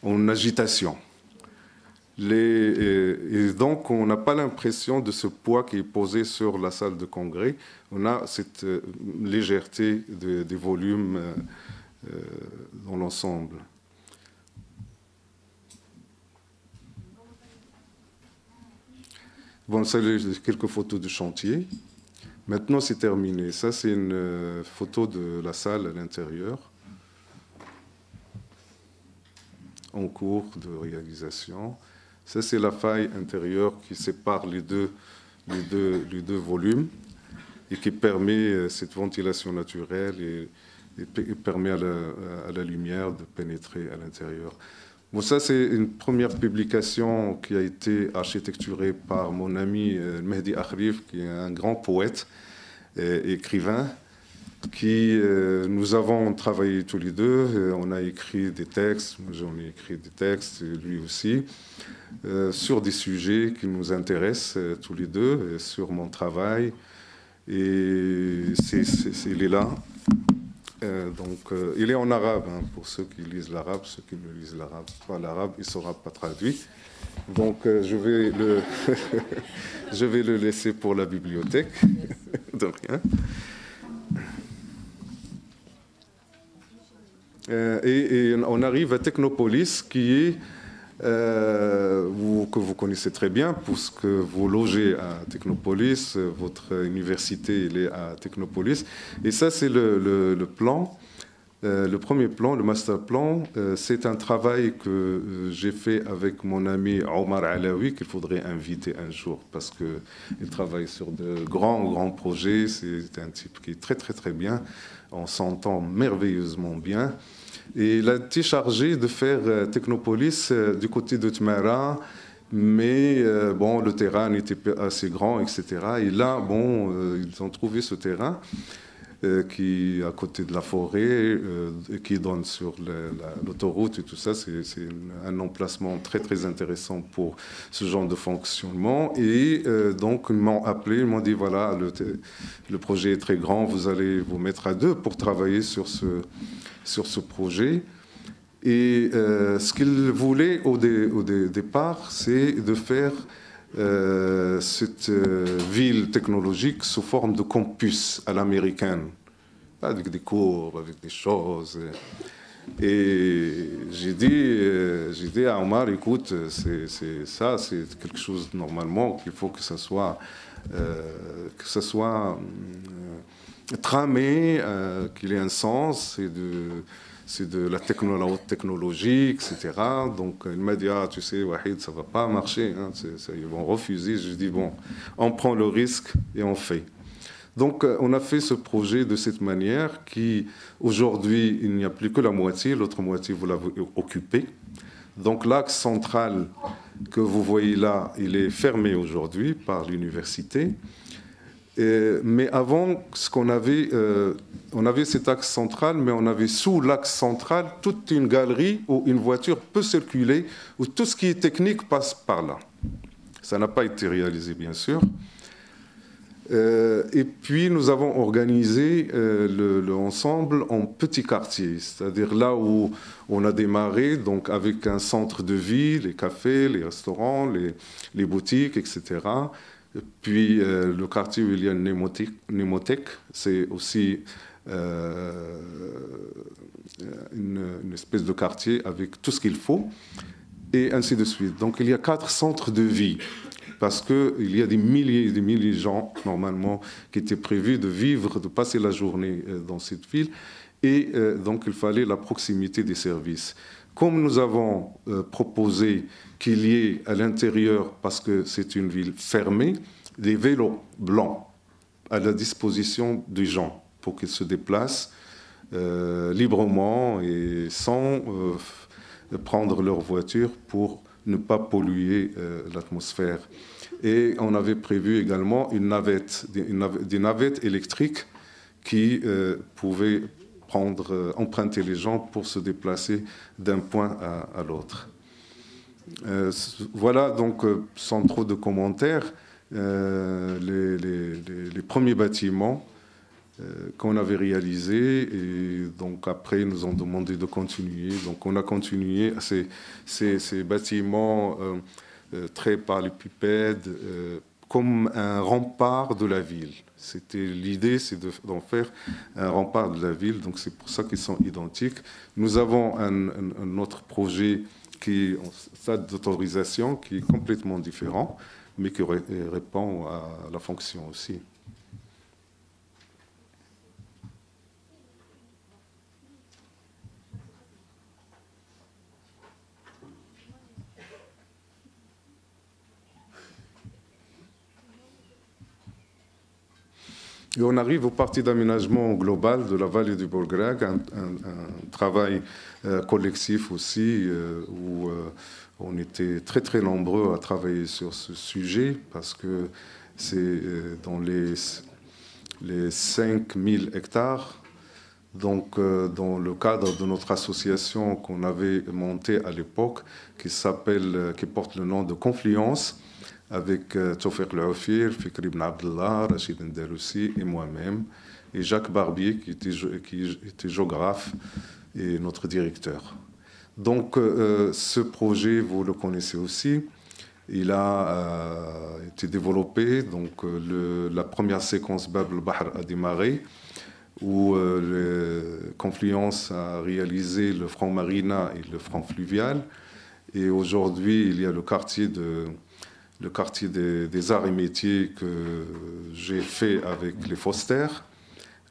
en agitation et donc, on n'a pas l'impression de ce poids qui est posé sur la salle de congrès. On a cette euh, légèreté des volumes euh, euh, dans l'ensemble. Bon, ça, quelques photos de chantier. Maintenant, c'est terminé. Ça, c'est une photo de la salle à l'intérieur, en cours de réalisation. Ça, c'est la faille intérieure qui sépare les deux, les deux, les deux volumes et qui permet euh, cette ventilation naturelle et, permet à la, lumière de pénétrer à l'intérieur. Bon, ça, c'est une première publication qui a été architecturée par mon ami euh, Mehdi Akhrif, qui est un grand poète et écrivain, qui euh, nous avons travaillé tous les deux. On a écrit des textes, j'en ai écrit des textes, lui aussi. Euh, sur des sujets qui nous intéressent euh, tous les deux, sur mon travail. Et c'est, il est là. Euh, donc, il est en arabe, hein, pour ceux qui lisent l'arabe, ceux qui ne lisent l'arabe, pas l'arabe, il ne sera pas traduit. Donc, je, vais le je vais le laisser pour la bibliothèque. De rien. et, on arrive à Technopolis, qui est euh, que vous connaissez très bien, puisque vous logez à Technopolis, votre université est à Technopolis. Et ça, c'est le, plan. Euh, le premier plan, le master plan, euh, c'est un travail que j'ai fait avec mon ami Omar Alaoui, qu'il faudrait inviter un jour, parce qu'il travaille sur de grands, grands projets. C'est un type qui est très, très, très bien. On s'entend merveilleusement bien. Et il a été chargé de faire Technopolis du côté de Tmara, mais bon, le terrain était assez grand, etc. Et là, bon, ils ont trouvé ce terrain. Euh, qui à côté de la forêt, euh, qui donne sur l'autoroute et tout ça. C'est un emplacement très très intéressant pour ce genre de fonctionnement. Et euh, donc ils m'ont appelé, ils m'ont dit voilà le, le, projet est très grand, vous allez vous mettre à deux pour travailler sur ce sur ce projet. Et ce qu'ils voulaient au, au départ, c'est de faire euh, cette euh, ville technologique sous forme de campus à l'américaine, avec des cours, avec des choses. Et j'ai dit, euh, j'ai dit à Omar, écoute, c'est ça, c'est quelque chose normalement qu'il faut que ça soit, que ça soit tramé, qu'il ait un sens et de c'est de la, haute technologie, etc. Donc il m'a dit, ah, tu sais, Wahid, ça va pas marcher, hein, ils vont refuser. Je dis, bon, on prend le risque et on fait. Donc euh, on a fait ce projet de cette manière qui, aujourd'hui, il n'y a plus que la moitié, l'autre moitié, vous l'avez occupée. Donc l'axe central que vous voyez là, il est fermé aujourd'hui par l'université mais avant, ce qu'on avait, euh, on avait cet axe central, mais on avait sous l'axe central toute une galerie où une voiture peut circuler, où tout ce qui est technique passe par là. Ça n'a pas été réalisé, bien sûr. Euh, et puis nous avons organisé euh, en petits quartiers, c'est-à-dire là où on a démarré, donc avec un centre de vie, les cafés, les restaurants, les boutiques, etc. Puis euh, le quartier où il y a une némothèque, c'est aussi euh, une, espèce de quartier avec tout ce qu'il faut, et ainsi de suite. Donc il y a quatre centres de vie, parce qu'il y a des milliers et des milliers de gens, normalement, qui étaient prévus de vivre, de passer la journée euh, dans cette ville, et donc il fallait la proximité des services. Comme nous avons proposé qu'il y ait à l'intérieur, parce que c'est une ville fermée, des vélos blancs à la disposition des gens pour qu'ils se déplacent euh, librement et sans euh, prendre leur voiture pour ne pas polluer euh, l'atmosphère. Et on avait prévu également une navette, des navettes électriques qui pouvaient prendre, emprunter les gens pour se déplacer d'un point à l'autre. Euh, voilà, donc, euh, sans trop de commentaires, euh, les, premiers bâtiments qu'on avait réalisés. Et donc, après, ils nous ont demandé de continuer. Donc, on a continué. Ces, ces, ces bâtiments très parallépipèdes, comme un rempart de la ville. C'était l'idée, c'est d'en faire un rempart de la ville. Donc c'est pour ça qu'ils sont identiques. Nous avons un, autre projet qui est en stade d'autorisation qui est complètement différent, mais qui répond à la fonction aussi. Et on arrive au parti d'aménagement global de la vallée du Bolgrag, un, travail euh, collectif aussi, euh, où euh, on était très très nombreux à travailler sur ce sujet, parce que c'est dans les, les 5000 hectares, donc dans le cadre de notre association qu'on avait montée à l'époque, qui qui porte le nom de Confluence, avec euh, Tofek Laoufir, Fikri Ibn Abdullah, Rachid Nderoussi et moi-même, et Jacques Barbier, qui était, géographe et notre directeur. Donc, euh, ce projet, vous le connaissez aussi, il a euh, été développé. Donc, la première séquence Bab al-Bahr a démarré, où Confluence a réalisé le front Marina et le front fluvial. Et aujourd'hui, il y a le quartier de le quartier des, arts et métiers que j'ai fait avec les Foster.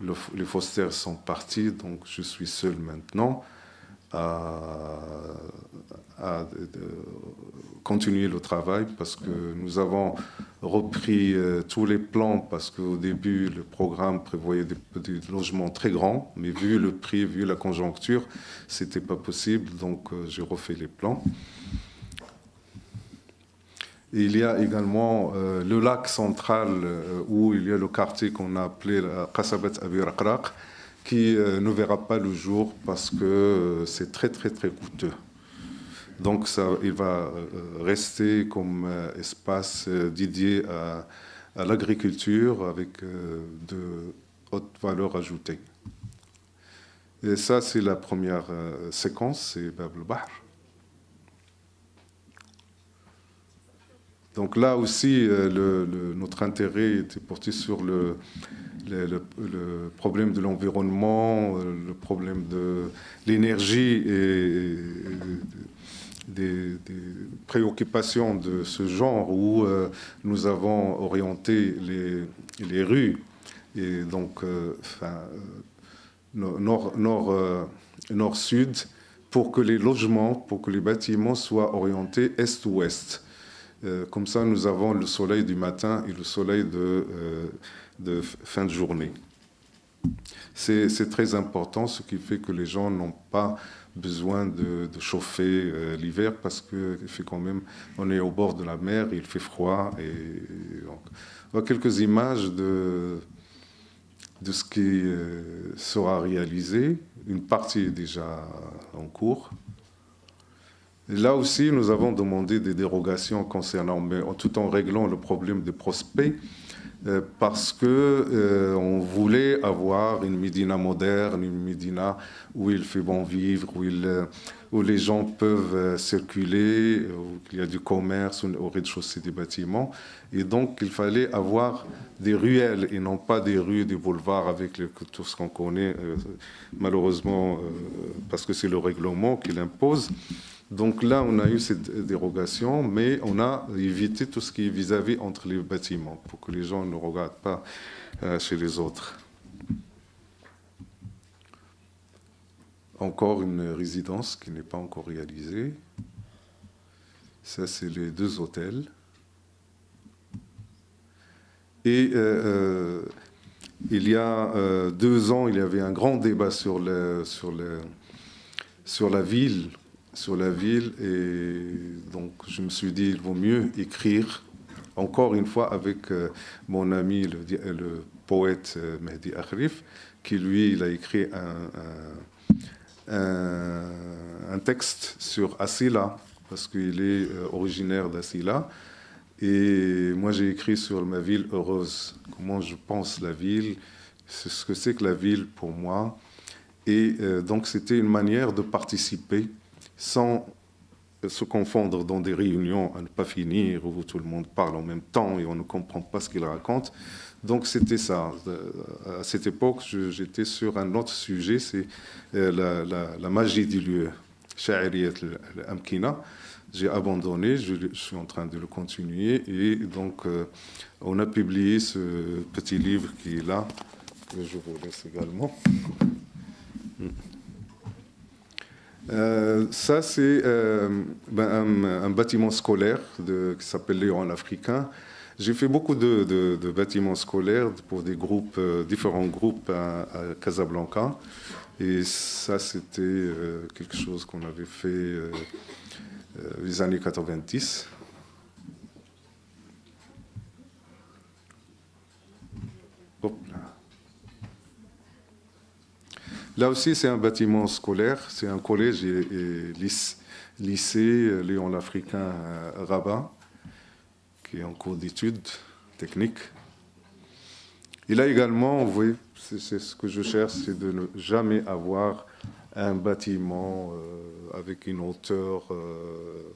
les Foster sont partis, donc je suis seul maintenant à, continuer le travail parce que nous avons repris euh, tous les plans parce qu'au début, le programme prévoyait des, des, logements très grands, mais vu le prix, vu la conjoncture, c'était pas possible, donc euh, j'ai refait les plans. Il y a également euh, le lac central euh, où il y a le quartier qu'on a appelé Qasabat Abi qui euh, ne verra pas le jour parce que c'est très très très coûteux. Donc ça, il va rester comme espace dédié à, à l'agriculture avec de hautes valeurs ajoutées. Et ça, c'est la première séquence, c'est Bab al-Bahr. Donc là aussi, euh, le, notre intérêt était porté sur le, problème de l'environnement, euh, le problème de l'énergie et, des, préoccupations de ce genre où euh, nous avons orienté les, rues et donc nord-sud pour que les logements, pour que les bâtiments soient orientés est-ouest. Euh, comme ça, nous avons le soleil du matin et le soleil de, euh, fin de journée. C'est très important, ce qui fait que les gens n'ont pas besoin de, chauffer euh, l'hiver parce que fait quand même, on est au bord de la mer, il fait froid. Et, quelques images de, de ce qui sera réalisé. Une partie est déjà en cours. Là aussi, nous avons demandé des dérogations concernant, mais tout en réglant le problème des prospects, euh, parce que euh, on voulait avoir une Médina moderne, une Médina où il fait bon vivre, où, euh, les gens peuvent circuler, où il y a du commerce au rez-de-chaussée des bâtiments. Et donc, il fallait avoir des ruelles et non pas des rues, des boulevards avec tout ce qu'on connaît, malheureusement, parce que c'est le règlement qui l'impose. Donc là, on a eu cette dérogation, mais on a évité tout ce qui est vis-à-vis -vis entre les bâtiments, pour que les gens ne regardent pas euh, chez les autres. Encore une résidence qui n'est pas encore réalisée. Ça, c'est les deux hôtels. Et euh, euh, il y a deux ans, il y avait un grand débat sur la ville sur la ville et donc je me suis dit il vaut mieux écrire encore une fois avec euh, mon ami le, poète euh, Mehdi Akhrif qui lui il a écrit un, un, texte sur Asila parce qu'il est euh, originaire d'Asila. Et moi j'ai écrit sur ma ville heureuse. Comment je pense la ville ce que c'est que la ville pour moi. Et donc c'était une manière de participer sans se confondre dans des réunions à ne pas finir où tout le monde parle en même temps et on ne comprend pas ce qu'il raconte. Donc c'était ça. À cette époque, j'étais sur un autre sujet, c'est euh, la, magie du lieu, Sha'iriyat al-Amkina. J'ai abandonné, je, je, suis en train de le continuer et donc euh, on a publié ce petit livre qui est là, que je vous laisse également. Euh, ça, c'est euh, ben, un, bâtiment scolaire qui s'appelle Léon africain. J'ai fait beaucoup de, bâtiments scolaires pour des groupes, euh, différents groupes à, Casablanca. Et ça, c'était quelque chose qu'on avait fait les années 90. Là aussi, c'est un bâtiment scolaire, c'est un collège et, et lycée Léon l'Africain Rabat, qui est en cours d'études techniques. Et là également, vous voyez, c'est ce que je cherche, c'est de ne jamais avoir un bâtiment euh, avec une hauteur euh,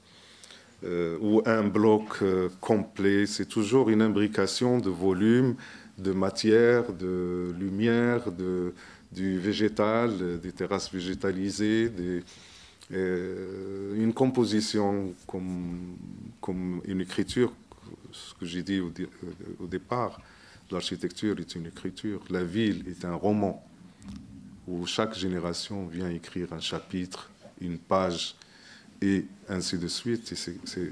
euh, ou un bloc euh, complet. C'est toujours une imbrication de volume, de matière, de lumière, de, du végétal, des terrasses végétalisées, euh, une composition comme, comme, une écriture, ce que j'ai dit au, au départ, l'architecture est une écriture, la ville est un roman où chaque génération vient écrire un chapitre, une page, et ainsi de suite.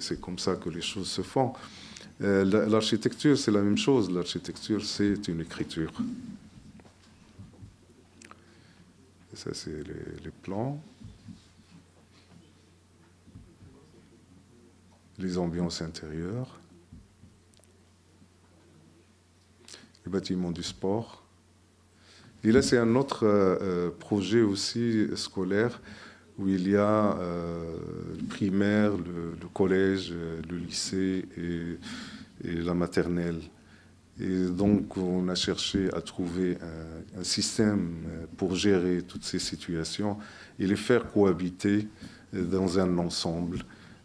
C'est comme ça que les choses se font. L'architecture, c'est la même chose. L'architecture, c'est une écriture. Ça, c'est les, plans. Les ambiances intérieures. Les bâtiments du sport. Et là, c'est un autre euh, euh, projet aussi scolaire où il y a euh, le primaire, le, collège, le lycée et, la maternelle. Et donc, on a cherché à trouver un, système pour gérer toutes ces situations et les faire cohabiter dans un ensemble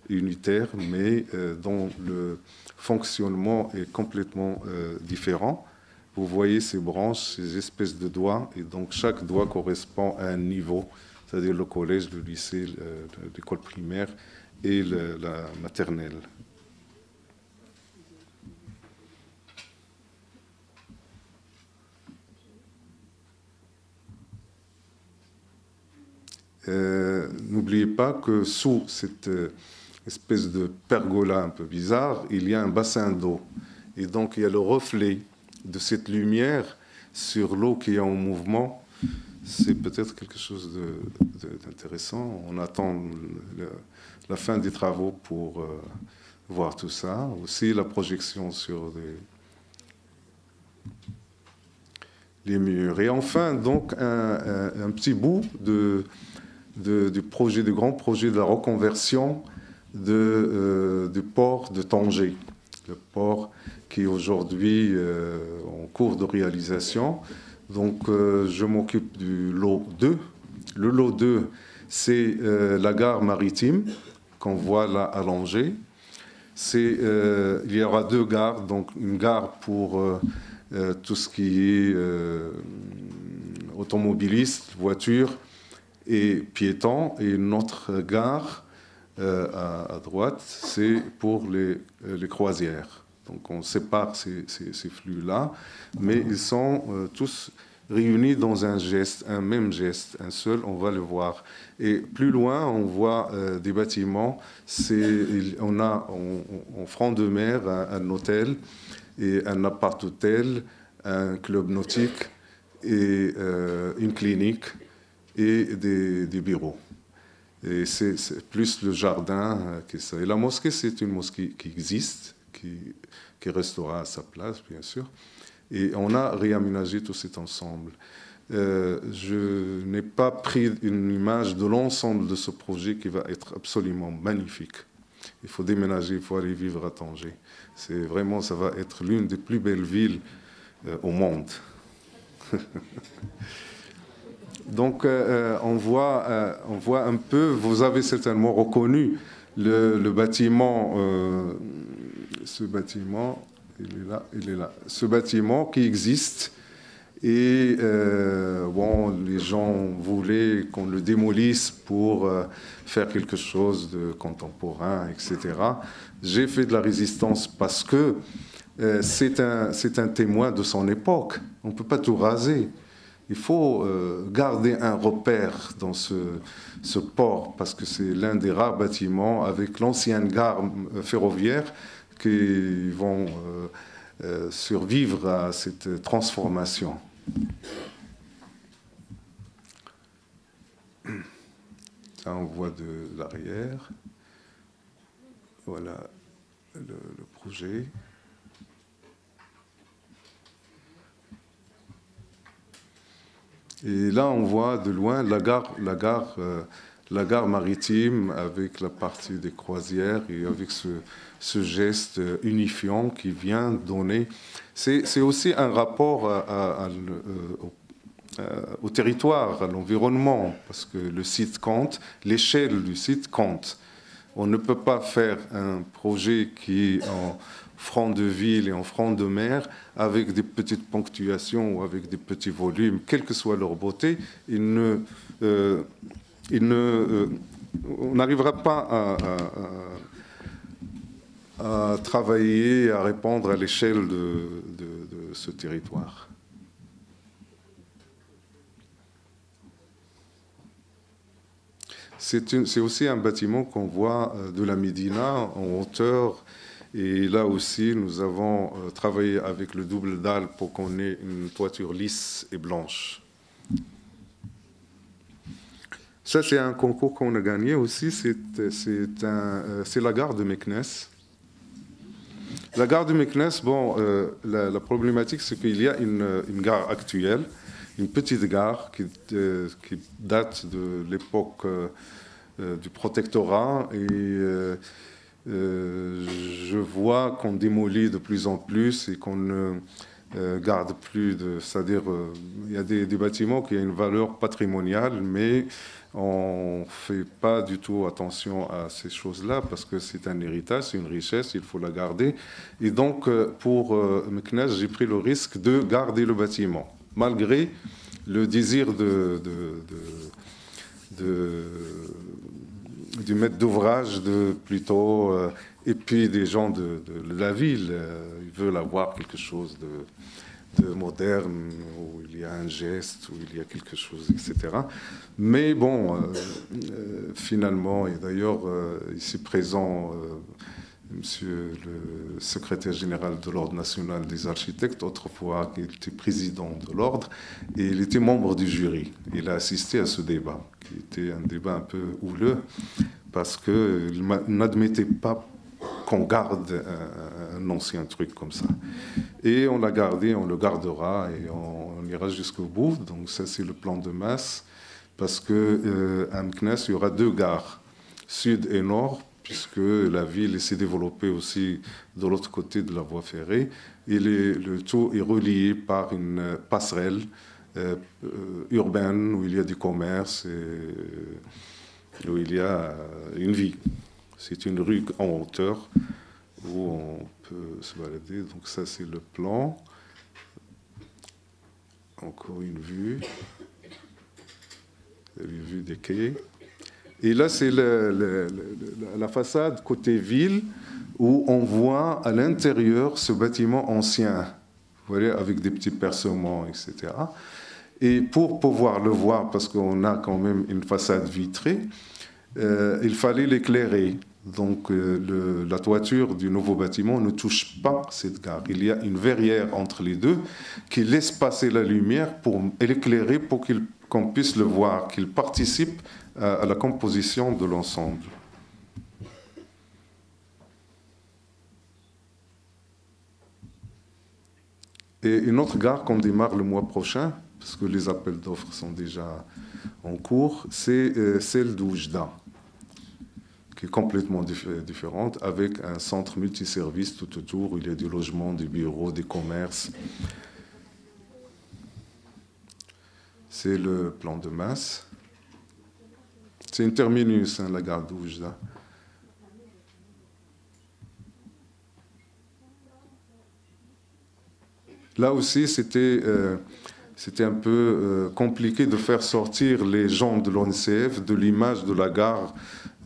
unitaire, mais dont le fonctionnement est complètement différent. Vous voyez ces branches, ces espèces de doigts, et donc chaque doigt correspond à un niveau, c'est-à-dire le collège, le lycée, l'école primaire et la maternelle. Euh, N'oubliez pas que sous cette euh, espèce de pergola un peu bizarre, il y a un bassin d'eau. Et donc il y a le reflet de cette lumière sur l'eau qui est en mouvement, c'est peut-être quelque chose d'intéressant. On attend la fin des travaux pour euh, voir tout ça. Aussi la projection sur les murs. Et enfin, donc, un petit bout de, de, du projet, du grand projet de la reconversion euh, du port de Tanger. Le port qui est aujourd'hui euh, en cours de réalisation. Donc, euh, je m'occupe du lot 2. Le lot 2, c'est la gare maritime qu'on voit là à Langer. Il y aura deux gares, donc une gare pour tout ce qui est automobiliste, voiture et piéton, et une autre gare à, à, droite, c'est pour les, les croisières. Donc on sépare ces, flux-là, mais ils sont euh, tous réunis dans un geste, un même geste, un seul, on va le voir. Et plus loin, on voit euh, des bâtiments. On a en, front de mer un, hôtel et un appart-hôtel, un club nautique et euh, une clinique et des, bureaux. Et c'est plus le jardin que ça. Et la mosquée, c'est une mosquée qui existe, qui qui restera à sa place, bien sûr. Et on a réaménagé tout cet ensemble. Euh, je n'ai pas pris une image de l'ensemble de ce projet qui va être absolument magnifique. Il faut déménager, il faut aller vivre à Tanger. C'est vraiment, ça va être l'une des plus belles villes euh, au monde. Donc, euh, on, voit, euh, on voit un peu, vous avez certainement reconnu le, bâtiment euh, ce bâtiment, il est là, il est là. Ce bâtiment qui existe et euh, bon, les gens voulaient qu'on le démolisse pour euh, faire quelque chose de contemporain, etc. J'ai fait de la résistance parce que euh, c'est un, un témoin de son époque. On ne peut pas tout raser. Il faut euh, garder un repère dans ce, port parce que c'est l'un des rares bâtiments avec l'ancienne gare euh, ferroviaire qui vont euh, survivre à cette transformation. Ça, on voit de l'arrière. Voilà le, projet. Et là, on voit de loin euh, la gare maritime avec la partie des croisières et avec ce, geste unifiant qui vient donner. C'est aussi un rapport à, au, au, territoire, à l'environnement, parce que le site compte, l'échelle du site compte. On ne peut pas faire un projet qui est en front de ville et en front de mer avec des petites ponctuations ou avec des petits volumes, quelle que soit leur beauté. Ne, euh, ne, euh, on n'arrivera pas à, travailler, à répondre à l'échelle de, ce territoire. C'est aussi un bâtiment qu'on voit euh, de la Médina en hauteur Et là aussi, nous avons euh, travaillé avec le double dalle pour qu'on ait une toiture lisse et blanche. Ça, c'est un concours qu'on a gagné aussi. C'est euh, la gare de Meknes. La gare de Meknes, bon, euh, la, problématique, c'est qu'il y a une, gare actuelle, une petite gare qui, qui date de l'époque du protectorat et euh, je vois qu'on démolit de plus en plus et qu'on ne euh, garde plus de. C'est-à-dire, euh, il y a des, bâtiments qui ont une valeur patrimoniale, mais on ne fait pas du tout attention à ces choses-là parce que c'est un héritage, c'est une richesse, il faut la garder. Et donc, pour Meknes, j'ai pris le risque de garder le bâtiment, malgré le désir de, du maître d'ouvrage plutôt euh, et puis des gens de, la ville euh, ils veulent avoir quelque chose de, de, moderne où il y a un geste où il y a quelque chose etc mais bon euh, finalement et d'ailleurs ici présent Monsieur le secrétaire général de l'Ordre national des architectes, autrefois qui était président de l'Ordre, et il était membre du jury. Il a assisté à ce débat, qui était un débat un peu houleux, parce qu'il n'admettait pas qu'on garde un, ancien truc comme ça. Et on l'a gardé, on le gardera, et on, ira jusqu'au bout. Donc ça, c'est le plan de masse, parce qu'à euh, il y aura deux gares, sud et nord, puisque la ville s'est développée aussi de l'autre côté de la voie ferrée. Et le tout est relié par une passerelle euh, euh, urbaine où il y a du commerce et où il y a une vie. C'est une rue en hauteur où on peut se balader. Donc ça, c'est le plan. Encore une vue. Une vue des quais. Et là, c'est la façade côté ville où on voit à l'intérieur ce bâtiment ancien, voyez, avec des petits percements, etc. Et pour pouvoir le voir, parce qu'on a quand même une façade vitrée, euh, il fallait l'éclairer. Donc euh, la toiture du nouveau bâtiment ne touche pas cette gare. Il y a une verrière entre les deux qui laisse passer la lumière pour l'éclairer pour qu'on puisse le voir, qu'il participe à la composition de l'ensemble. Et une autre gare qu'on démarre le mois prochain, parce que les appels d'offres sont déjà en cours, c'est euh, celle d'Oujda, qui est complètement différente, avec un centre multiservice tout autour, où il y a du logement, des bureaux, des commerces. C'est le plan de masse. C'est une terminus, hein, la gare d'Oujda. Là aussi, c'était euh, un peu euh, compliqué de faire sortir les gens de l'ONCF de l'image de la gare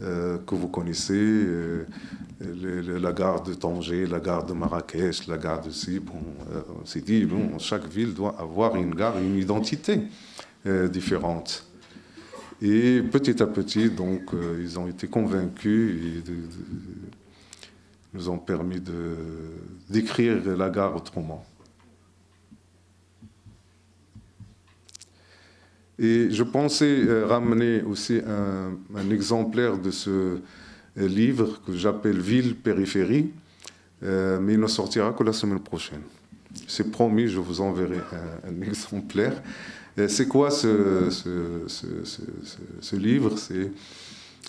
euh, que vous connaissez, la gare de Tanger, la gare de Marrakech, la gare de Si. on s'est dit, bon, chaque ville doit avoir une gare, une identité différente. Et petit à petit, donc, ils ont été convaincus et nous ont permis d'écrire la gare autrement. Et je pensais euh, ramener aussi un, exemplaire de ce euh, livre que j'appelle Ville Périphérie, mais il ne sortira que la semaine prochaine. C'est promis, je vous enverrai un exemplaire. Euh, c'est quoi ce, livre? C'est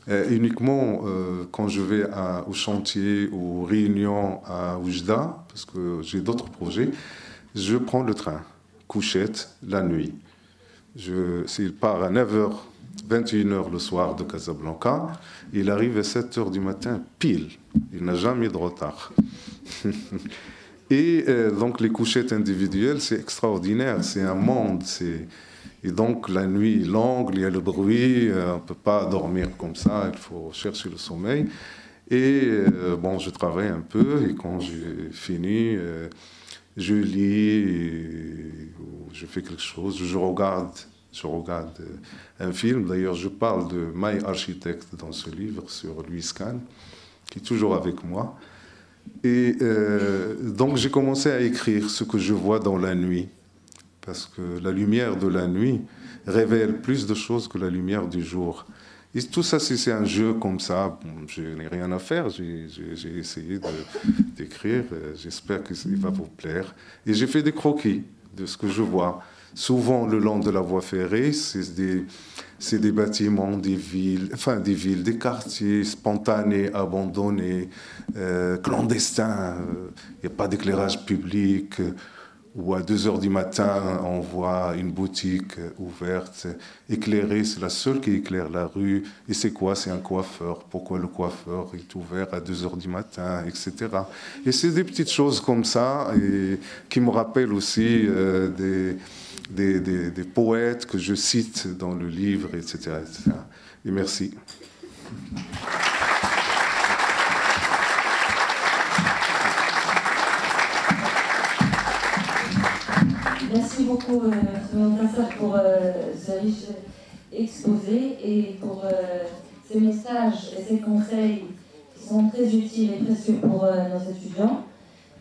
euh, uniquement euh, quand je vais au chantier, aux réunions à Oujda, parce que j'ai d'autres projets, je prends le train, couchette, la nuit. S'il part à 9h, 21h le soir de Casablanca, il arrive à 7h du matin pile. Il n'a jamais de retard. Et euh, donc les couchettes individuelles, c'est extraordinaire, c'est un monde. Et donc la nuit est longue, il y a le bruit, euh, on ne peut pas dormir comme ça, il faut chercher le sommeil. Et euh, bon, je travaille un peu et quand j'ai fini, je lis, je fais quelque chose, je regarde, je regarde un film. D'ailleurs, je parle de My Architect dans ce livre sur Louis Kahn, qui est toujours avec moi. Et euh, donc j'ai commencé à écrire ce que je vois dans la nuit, parce que la lumière de la nuit révèle plus de choses que la lumière du jour. Tout ça, c'est un jeu comme ça. je n'ai rien à faire. J'ai essayé d'écrire. J'espère ça va vous plaire. Et j'ai fait des croquis de ce que je vois. Souvent, le long de la voie ferrée, c'est des, des, bâtiments, des villes, enfin des villes, des quartiers spontanés, abandonnés, euh, clandestins. Il n'y a pas d'éclairage public ou à 2 heures du matin, on voit une boutique ouverte, éclairée, c'est la seule qui éclaire la rue. Et c'est quoi? C'est un coiffeur. Pourquoi le coiffeur est ouvert à 2 heures du matin, etc. Et c'est des petites choses comme ça et qui me rappellent aussi euh, des, des, des, poètes que je cite dans le livre, etc. etc. Et merci. Merci beaucoup, euh, M. pour euh, ce riche exposé et pour euh, ces messages et ces conseils qui sont très utiles et précieux pour nos étudiants.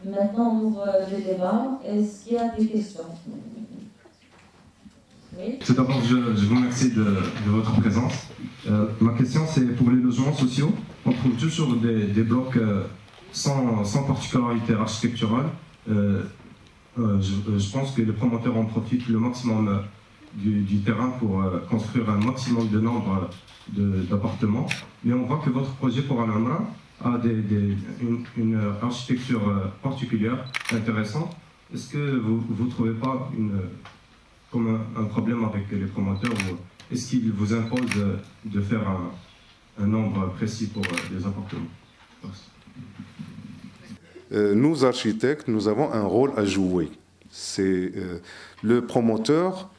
Maintenant, on ouvre le débat. Est-ce qu'il y a des questions? Tout d'abord, je, vous remercie de, votre présence. ma question, c'est pour les logements sociaux. On trouve toujours des, des blocs sans, particularité architecturale. Euh, je, pense que les promoteurs en profitent le maximum euh, du, terrain pour euh, construire un maximum de nombre d'appartements. Mais on voit que votre projet pour Alhambra a une, architecture particulière, intéressante. Est-ce que vous ne trouvez pas comme un, problème avec les promoteurs est-ce qu'ils vous imposent de faire un, nombre précis pour les appartements? Euh, nous, architectes, nous avons un rôle à jouer. C'est euh, le promoteur.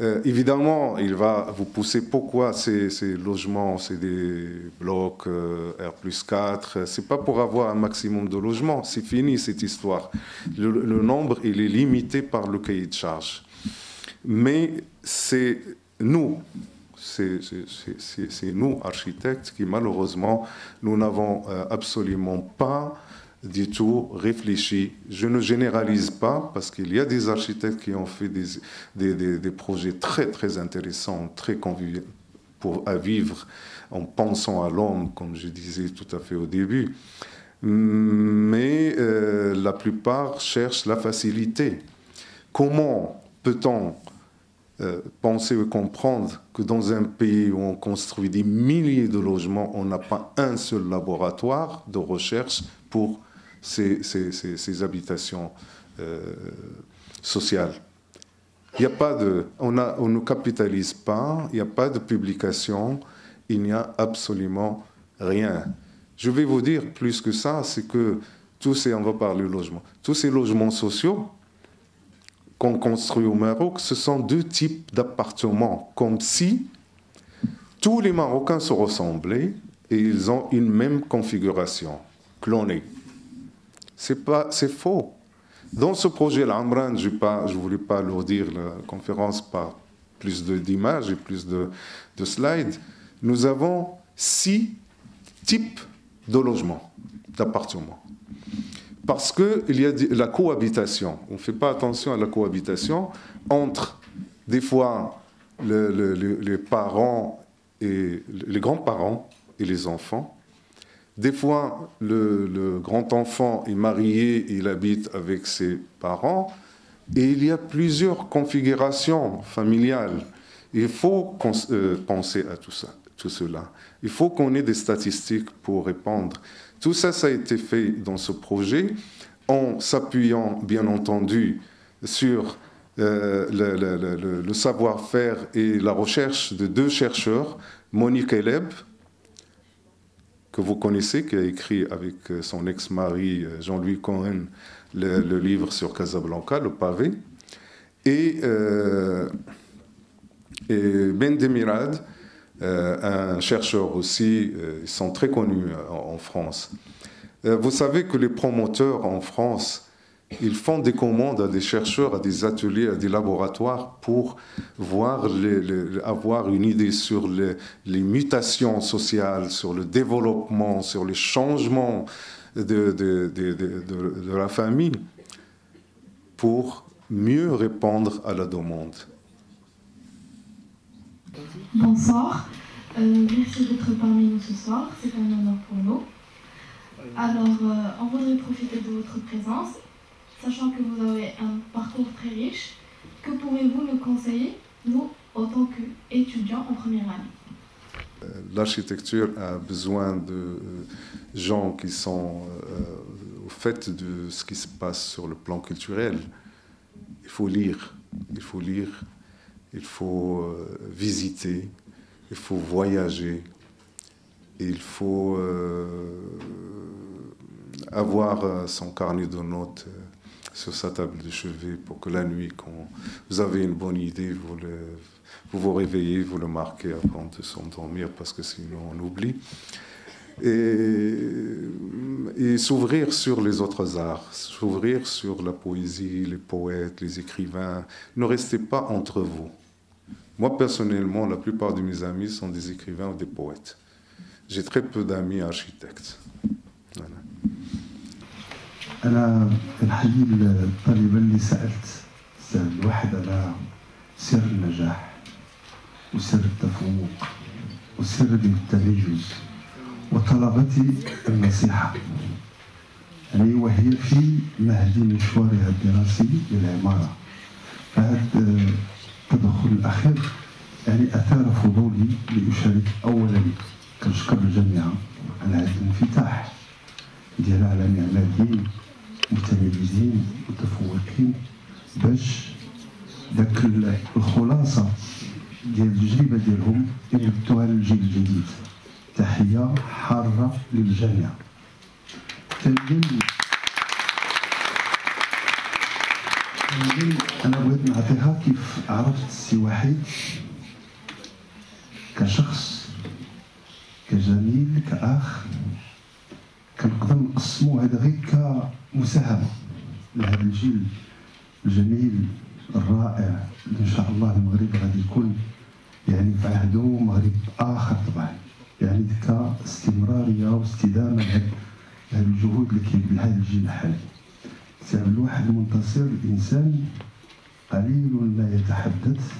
Euh, évidemment, il va vous pousser pourquoi ces, logements, c'est des blocs R plus 4. C'est pas pour avoir un maximum de logements. C'est fini cette histoire. Le, le, nombre, il est limité par le cahier de charge. Mais c'est nous, c'est nous, architectes, qui malheureusement, nous n'avons absolument pas du tout réfléchi. Je ne généralise pas parce qu'il y a des architectes qui ont fait des, des, des, projets très très intéressants, très conviviaux pour à vivre en pensant à l'homme, comme je disais tout à fait au début. Mais euh, la plupart cherchent la facilité. Comment peut-on euh, penser ou comprendre que dans un pays où on construit des milliers de logements, on n'a pas un seul laboratoire de recherche pour ces, habitations euh, sociales. Il n'y a pas de, on, on ne capitalise pas, il n'y a pas de publication, il n'y a absolument rien. Je vais vous dire plus que ça, c'est que tous ces, on va parler logement, tous ces logements sociaux qu'on construit au Maroc, ce sont deux types d'appartements, comme si tous les Marocains se ressemblaient et ils ont une même configuration, clonée. C'est pas, c'est faux. Dans ce projet, l'Amran, je ne voulais pas lourdir la conférence par plus d'images et plus de, de, slides. Nous avons six types de logements, d'appartements. Parce qu'il y a la cohabitation. On ne fait pas attention à la cohabitation entre, des fois, les parents et les grands-parents et les enfants, des fois, le, grand-enfant est marié, il habite avec ses parents, et il y a plusieurs configurations familiales. Il faut euh, penser à tout, ça, tout cela. Il faut qu'on ait des statistiques pour répondre. Tout ça, ça a été fait dans ce projet en s'appuyant, bien entendu, sur euh, le, savoir-faire et la recherche de deux chercheurs, Monique Eleb, que vous connaissez, qui a écrit avec euh, son ex-mari euh, Jean-Louis Cohen le, livre sur Casablanca, Le pavé, et, euh, Ben Demirad, un chercheur aussi, ils sont très connus en, France. vous savez que les promoteurs en France, ils font des commandes à des chercheurs, à des ateliers, à des laboratoires pour voir avoir une idée sur les, mutations sociales, sur le développement, sur les changements de, de la famille pour mieux répondre à la demande. Bonsoir, euh, merci d'être parmi nous ce soir, c'est un honneur pour nous. Alors, euh, on voudrait profiter de votre présence, sachant que vous avez un parcours très riche. Que pourriez-vous nous conseiller, nous, en tant qu'étudiants en première année? Euh, L'architecture a besoin de gens qui sont au fait de ce qui se passe sur le plan culturel. Il faut lire, il faut lire, il faut visiter, il faut voyager, il faut euh, avoir euh, son carnet de notes euh, sur sa table de chevet pour que la nuit, quand vous avez une bonne idée, vous, vous réveillez, vous le marquez avant de s'endormir parce que sinon on oublie. Et, et s'ouvrir sur les autres arts, s'ouvrir sur la poésie, les poètes, les écrivains. Ne restez pas entre vous. Moi, personnellement, la plupart de mes amis sont des écrivains ou des poètes. J'ai très peu d'amis architectes. أنا الحقيقة الطالب اللي سألت سأل الواحد على سر النجاح وسر التفوق وسر التميز وطلبتي النصيحة. يعني وهي في مهدي مشوارها الدراسي للعماره فهذا التدخل الأخير يعني أثار فضولي لأشارك اولا كنشكر الجامعة على هذا الانفتاح. ديالها على معمار الدين. متميزين متفوقين باش ذاك الخلاصة ديال التجربة ديالهم يردوها للجيل الجديد. تحية حارة للجامعة أنا بغيت نعطيها كيف عرفت السي وحيد؟ كشخص كجميل كأخ. كنقدر نقسمو هذا غير كمساهمه لهذا الجيل الجميل الرائع إن شاء الله المغرب غادي يكون يعني في عهده مغرب آخر طبعا. يعني كاستمراريه واستدامة لهذه الجهود اللي كاين لهذا الجيل الحالي سبب الواحد المنتصر الإنسان قليل ما يتحدث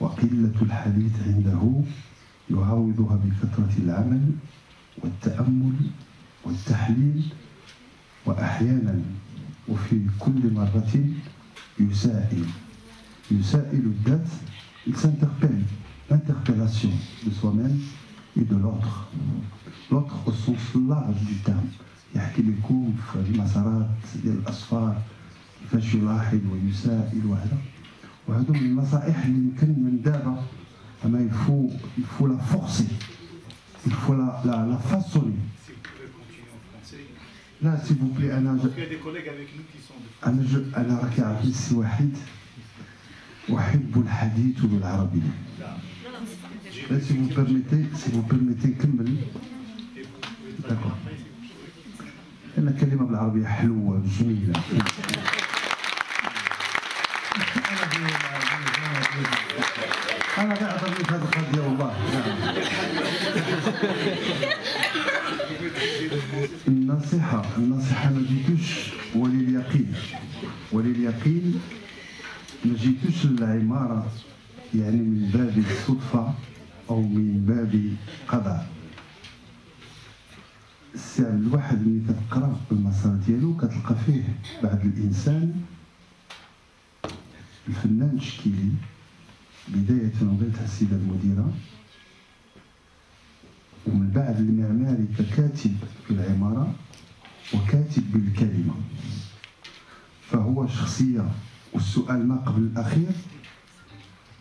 وقلة الحديث عنده يعوضها بكثرة العمل والتأمل والتحليل وأحيانا وفي كل مرة يسائل. يسائل الذات il s'interpelle. L'interpellation de soi-même et de l'autre. L'autre au sens large du terme. يحكي لكم في المسارات ديال الاصفار كيفاش يلاحظ ويسائل وهذا. وهذو من النصائح اللي يمكن من دابا أما يفو يفو لا فورسي يفو لا لا فاسوني لا سي بلي أنا أنا أنا راك عرفتي السي وحيد احب الحديث بالعربيه لا سي vous permettez si vous permettez نكمل لأن كلمه بالعربيه حلوة جميله أنا قاعد في هذه القضية والله النصيحة النصيحة ما جيتوش ولليقين. ولليقين ما جيتوش للعمارة يعني من باب الصدفة أو من باب قدر السعر الواحد ملي كتقرأ المسار ديالو كتلقى فيه بعد الإنسان الفنان الشكيلي بداية وقالتها السيدة المديرة ومن بعد المعماري ككاتب في العمارة وكاتب بالكلمة فهو شخصية والسؤال ما قبل الأخير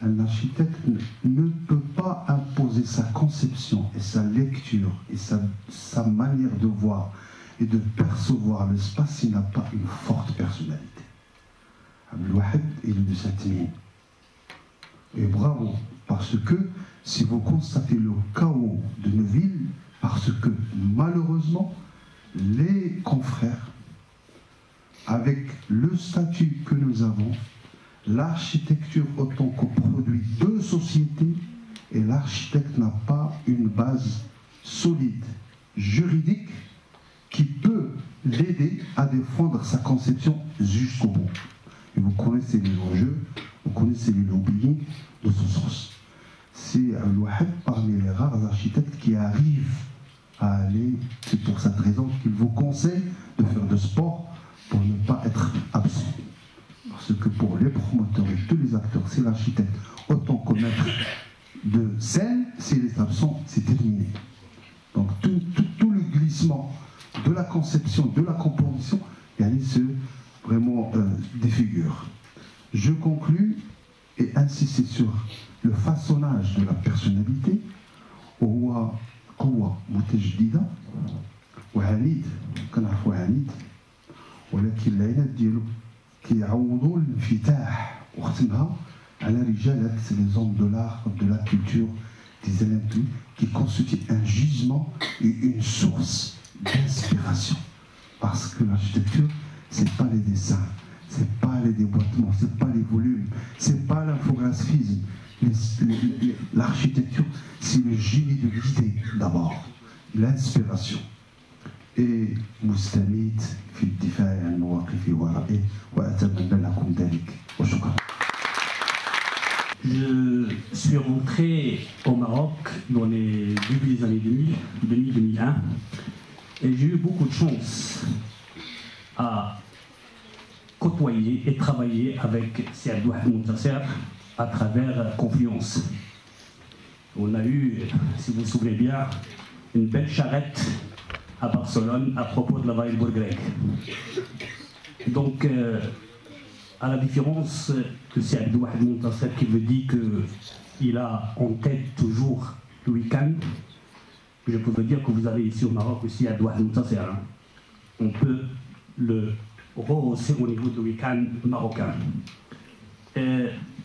un architecte ne peut pas imposer sa conception et sa lecture et sa, sa manière de voir et de percevoir l'espace s'il n'a pas une forte personnalité. Abdelwahed, il est de cette ligne. Et bravo, parce que si vous constatez le chaos de nos villes, parce que malheureusement, les confrères avec le statut que nous avons, l'architecture autant que produit de société, et l'architecte n'a pas une base solide, juridique, qui peut l'aider à défendre sa conception jusqu'au bout. Et vous connaissez les enjeux, vous connaissez les lobbying de ce sens. C'est un parmi les rares architectes qui arrivent à aller, c'est pour cette raison qu'il vous conseille de faire de sport pour ne pas être absent. Parce que pour les promoteurs et tous les acteurs, c'est l'architecte. Autant que maître de scène, s'il est absent, c'est terminé. Donc tout, le glissement de la conception, de la composition, il y a ce vraiment euh, des figures. Je conclus et insiste sur le façonnage de la personnalité. هو قوة متجددة وعنيد كنعرفو عنيد ولكن العناد ديالو كيعوضوا الانفتاح وختمها على رجالة les hommes de l'art, de la culture, des éléments qui constituent un gisement et une source d'inspiration. Parce que l'architecture, c'est pas les dessins, c'est pas les déboîtements, c'est pas les volumes, c'est pas l'infographisme. L'architecture, c'est le génie de l'idée d'abord, l'inspiration. Et مستميت في الدفاع عن مواقفي ورأيي وأتمنى لكم ذلك وشكرا. Je suis rentré au Maroc dans les débuts des années 2000, 2000-2001, et j'ai eu beaucoup de chance à côtoyer et travailler avec Siad Mountasser à travers Confluence. On a eu, si vous vous souvenez bien, une belle charrette à Barcelone à propos de la Weilbourg grecque. Donc, euh, à la différence de c'est Abdouahid Montasser qui me dit qu'il a en tête toujours le week-end, je peux vous dire que vous avez ici au Maroc aussi Abdouahid Montasser. Hein. On peut le rehausser au niveau du week-end marocain.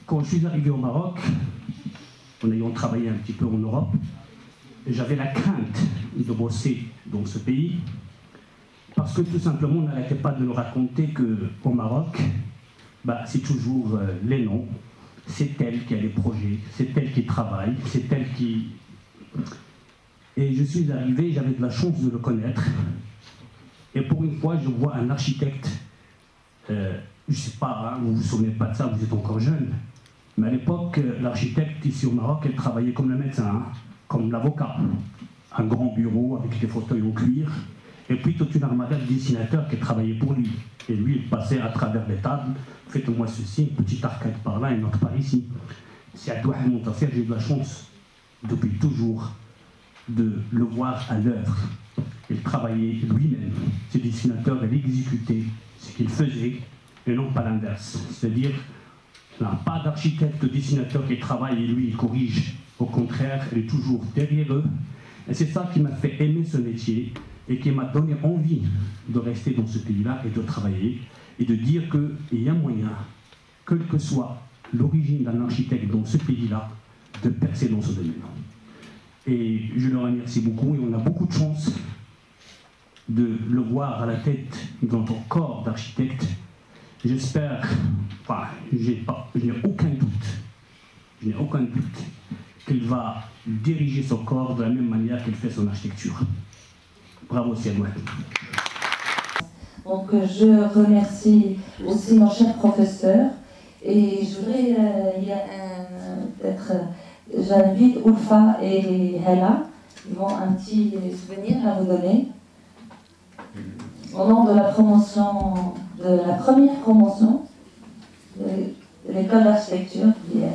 Quand je suis arrivé au Maroc, en ayant travaillé un petit peu en Europe, j'avais la crainte de bosser dans ce pays, parce que tout simplement on n'arrêtait pas de nous raconter qu'au Maroc, bah, c'est toujours euh, les noms, c'est elle qui a les projets, c'est elle qui travaille, c'est elle qui... Et je suis arrivé, j'avais de la chance de le connaître, et pour une fois, je vois un architecte, euh, je ne sais pas, hein, vous ne vous souvenez pas de ça, vous êtes encore jeune, mais à l'époque, l'architecte ici au Maroc, elle travaillait comme le médecin, hein, comme l'avocat. Un grand bureau avec des fauteuils au cuir, et puis toute une armada de dessinateurs qui travaillaient pour lui. Et lui, il passait à travers les tables, faites-moi ceci, une petite arcade par là, une autre par ici. C'est à Montasser, j'ai eu de la chance, depuis toujours, de le voir à l'œuvre. Il travaillait lui-même. Ce dessinateur, il exécutait ce qu'il faisait, et non pas l'inverse. C'est-à-dire, il n'y a pas d'architecte, de dessinateur qui travaille et lui, il corrige. Au contraire, il est toujours derrière eux. Et c'est ça qui m'a fait aimer ce métier et qui m'a donné envie de rester dans ce pays-là et de travailler et de dire qu'il y a moyen, quelle que soit l'origine d'un architecte dans ce pays-là, de percer dans ce domaine. Et je le remercie beaucoup et on a beaucoup de chance de le voir à la tête notre corps d'architecte. J'espère, enfin, je n'ai aucun doute, je n'ai aucun doute qu'il va diriger son corps de la même manière qu'il fait son architecture. Bravo Siadouane. Donc je remercie aussi mon cher professeur et je voudrais, euh, il y a peut-être, j'invite Ulfa et Hela, ils vont un petit souvenir à vous donner. Au nom de la promotion, de la première promotion de l'école d'architecture d'hier.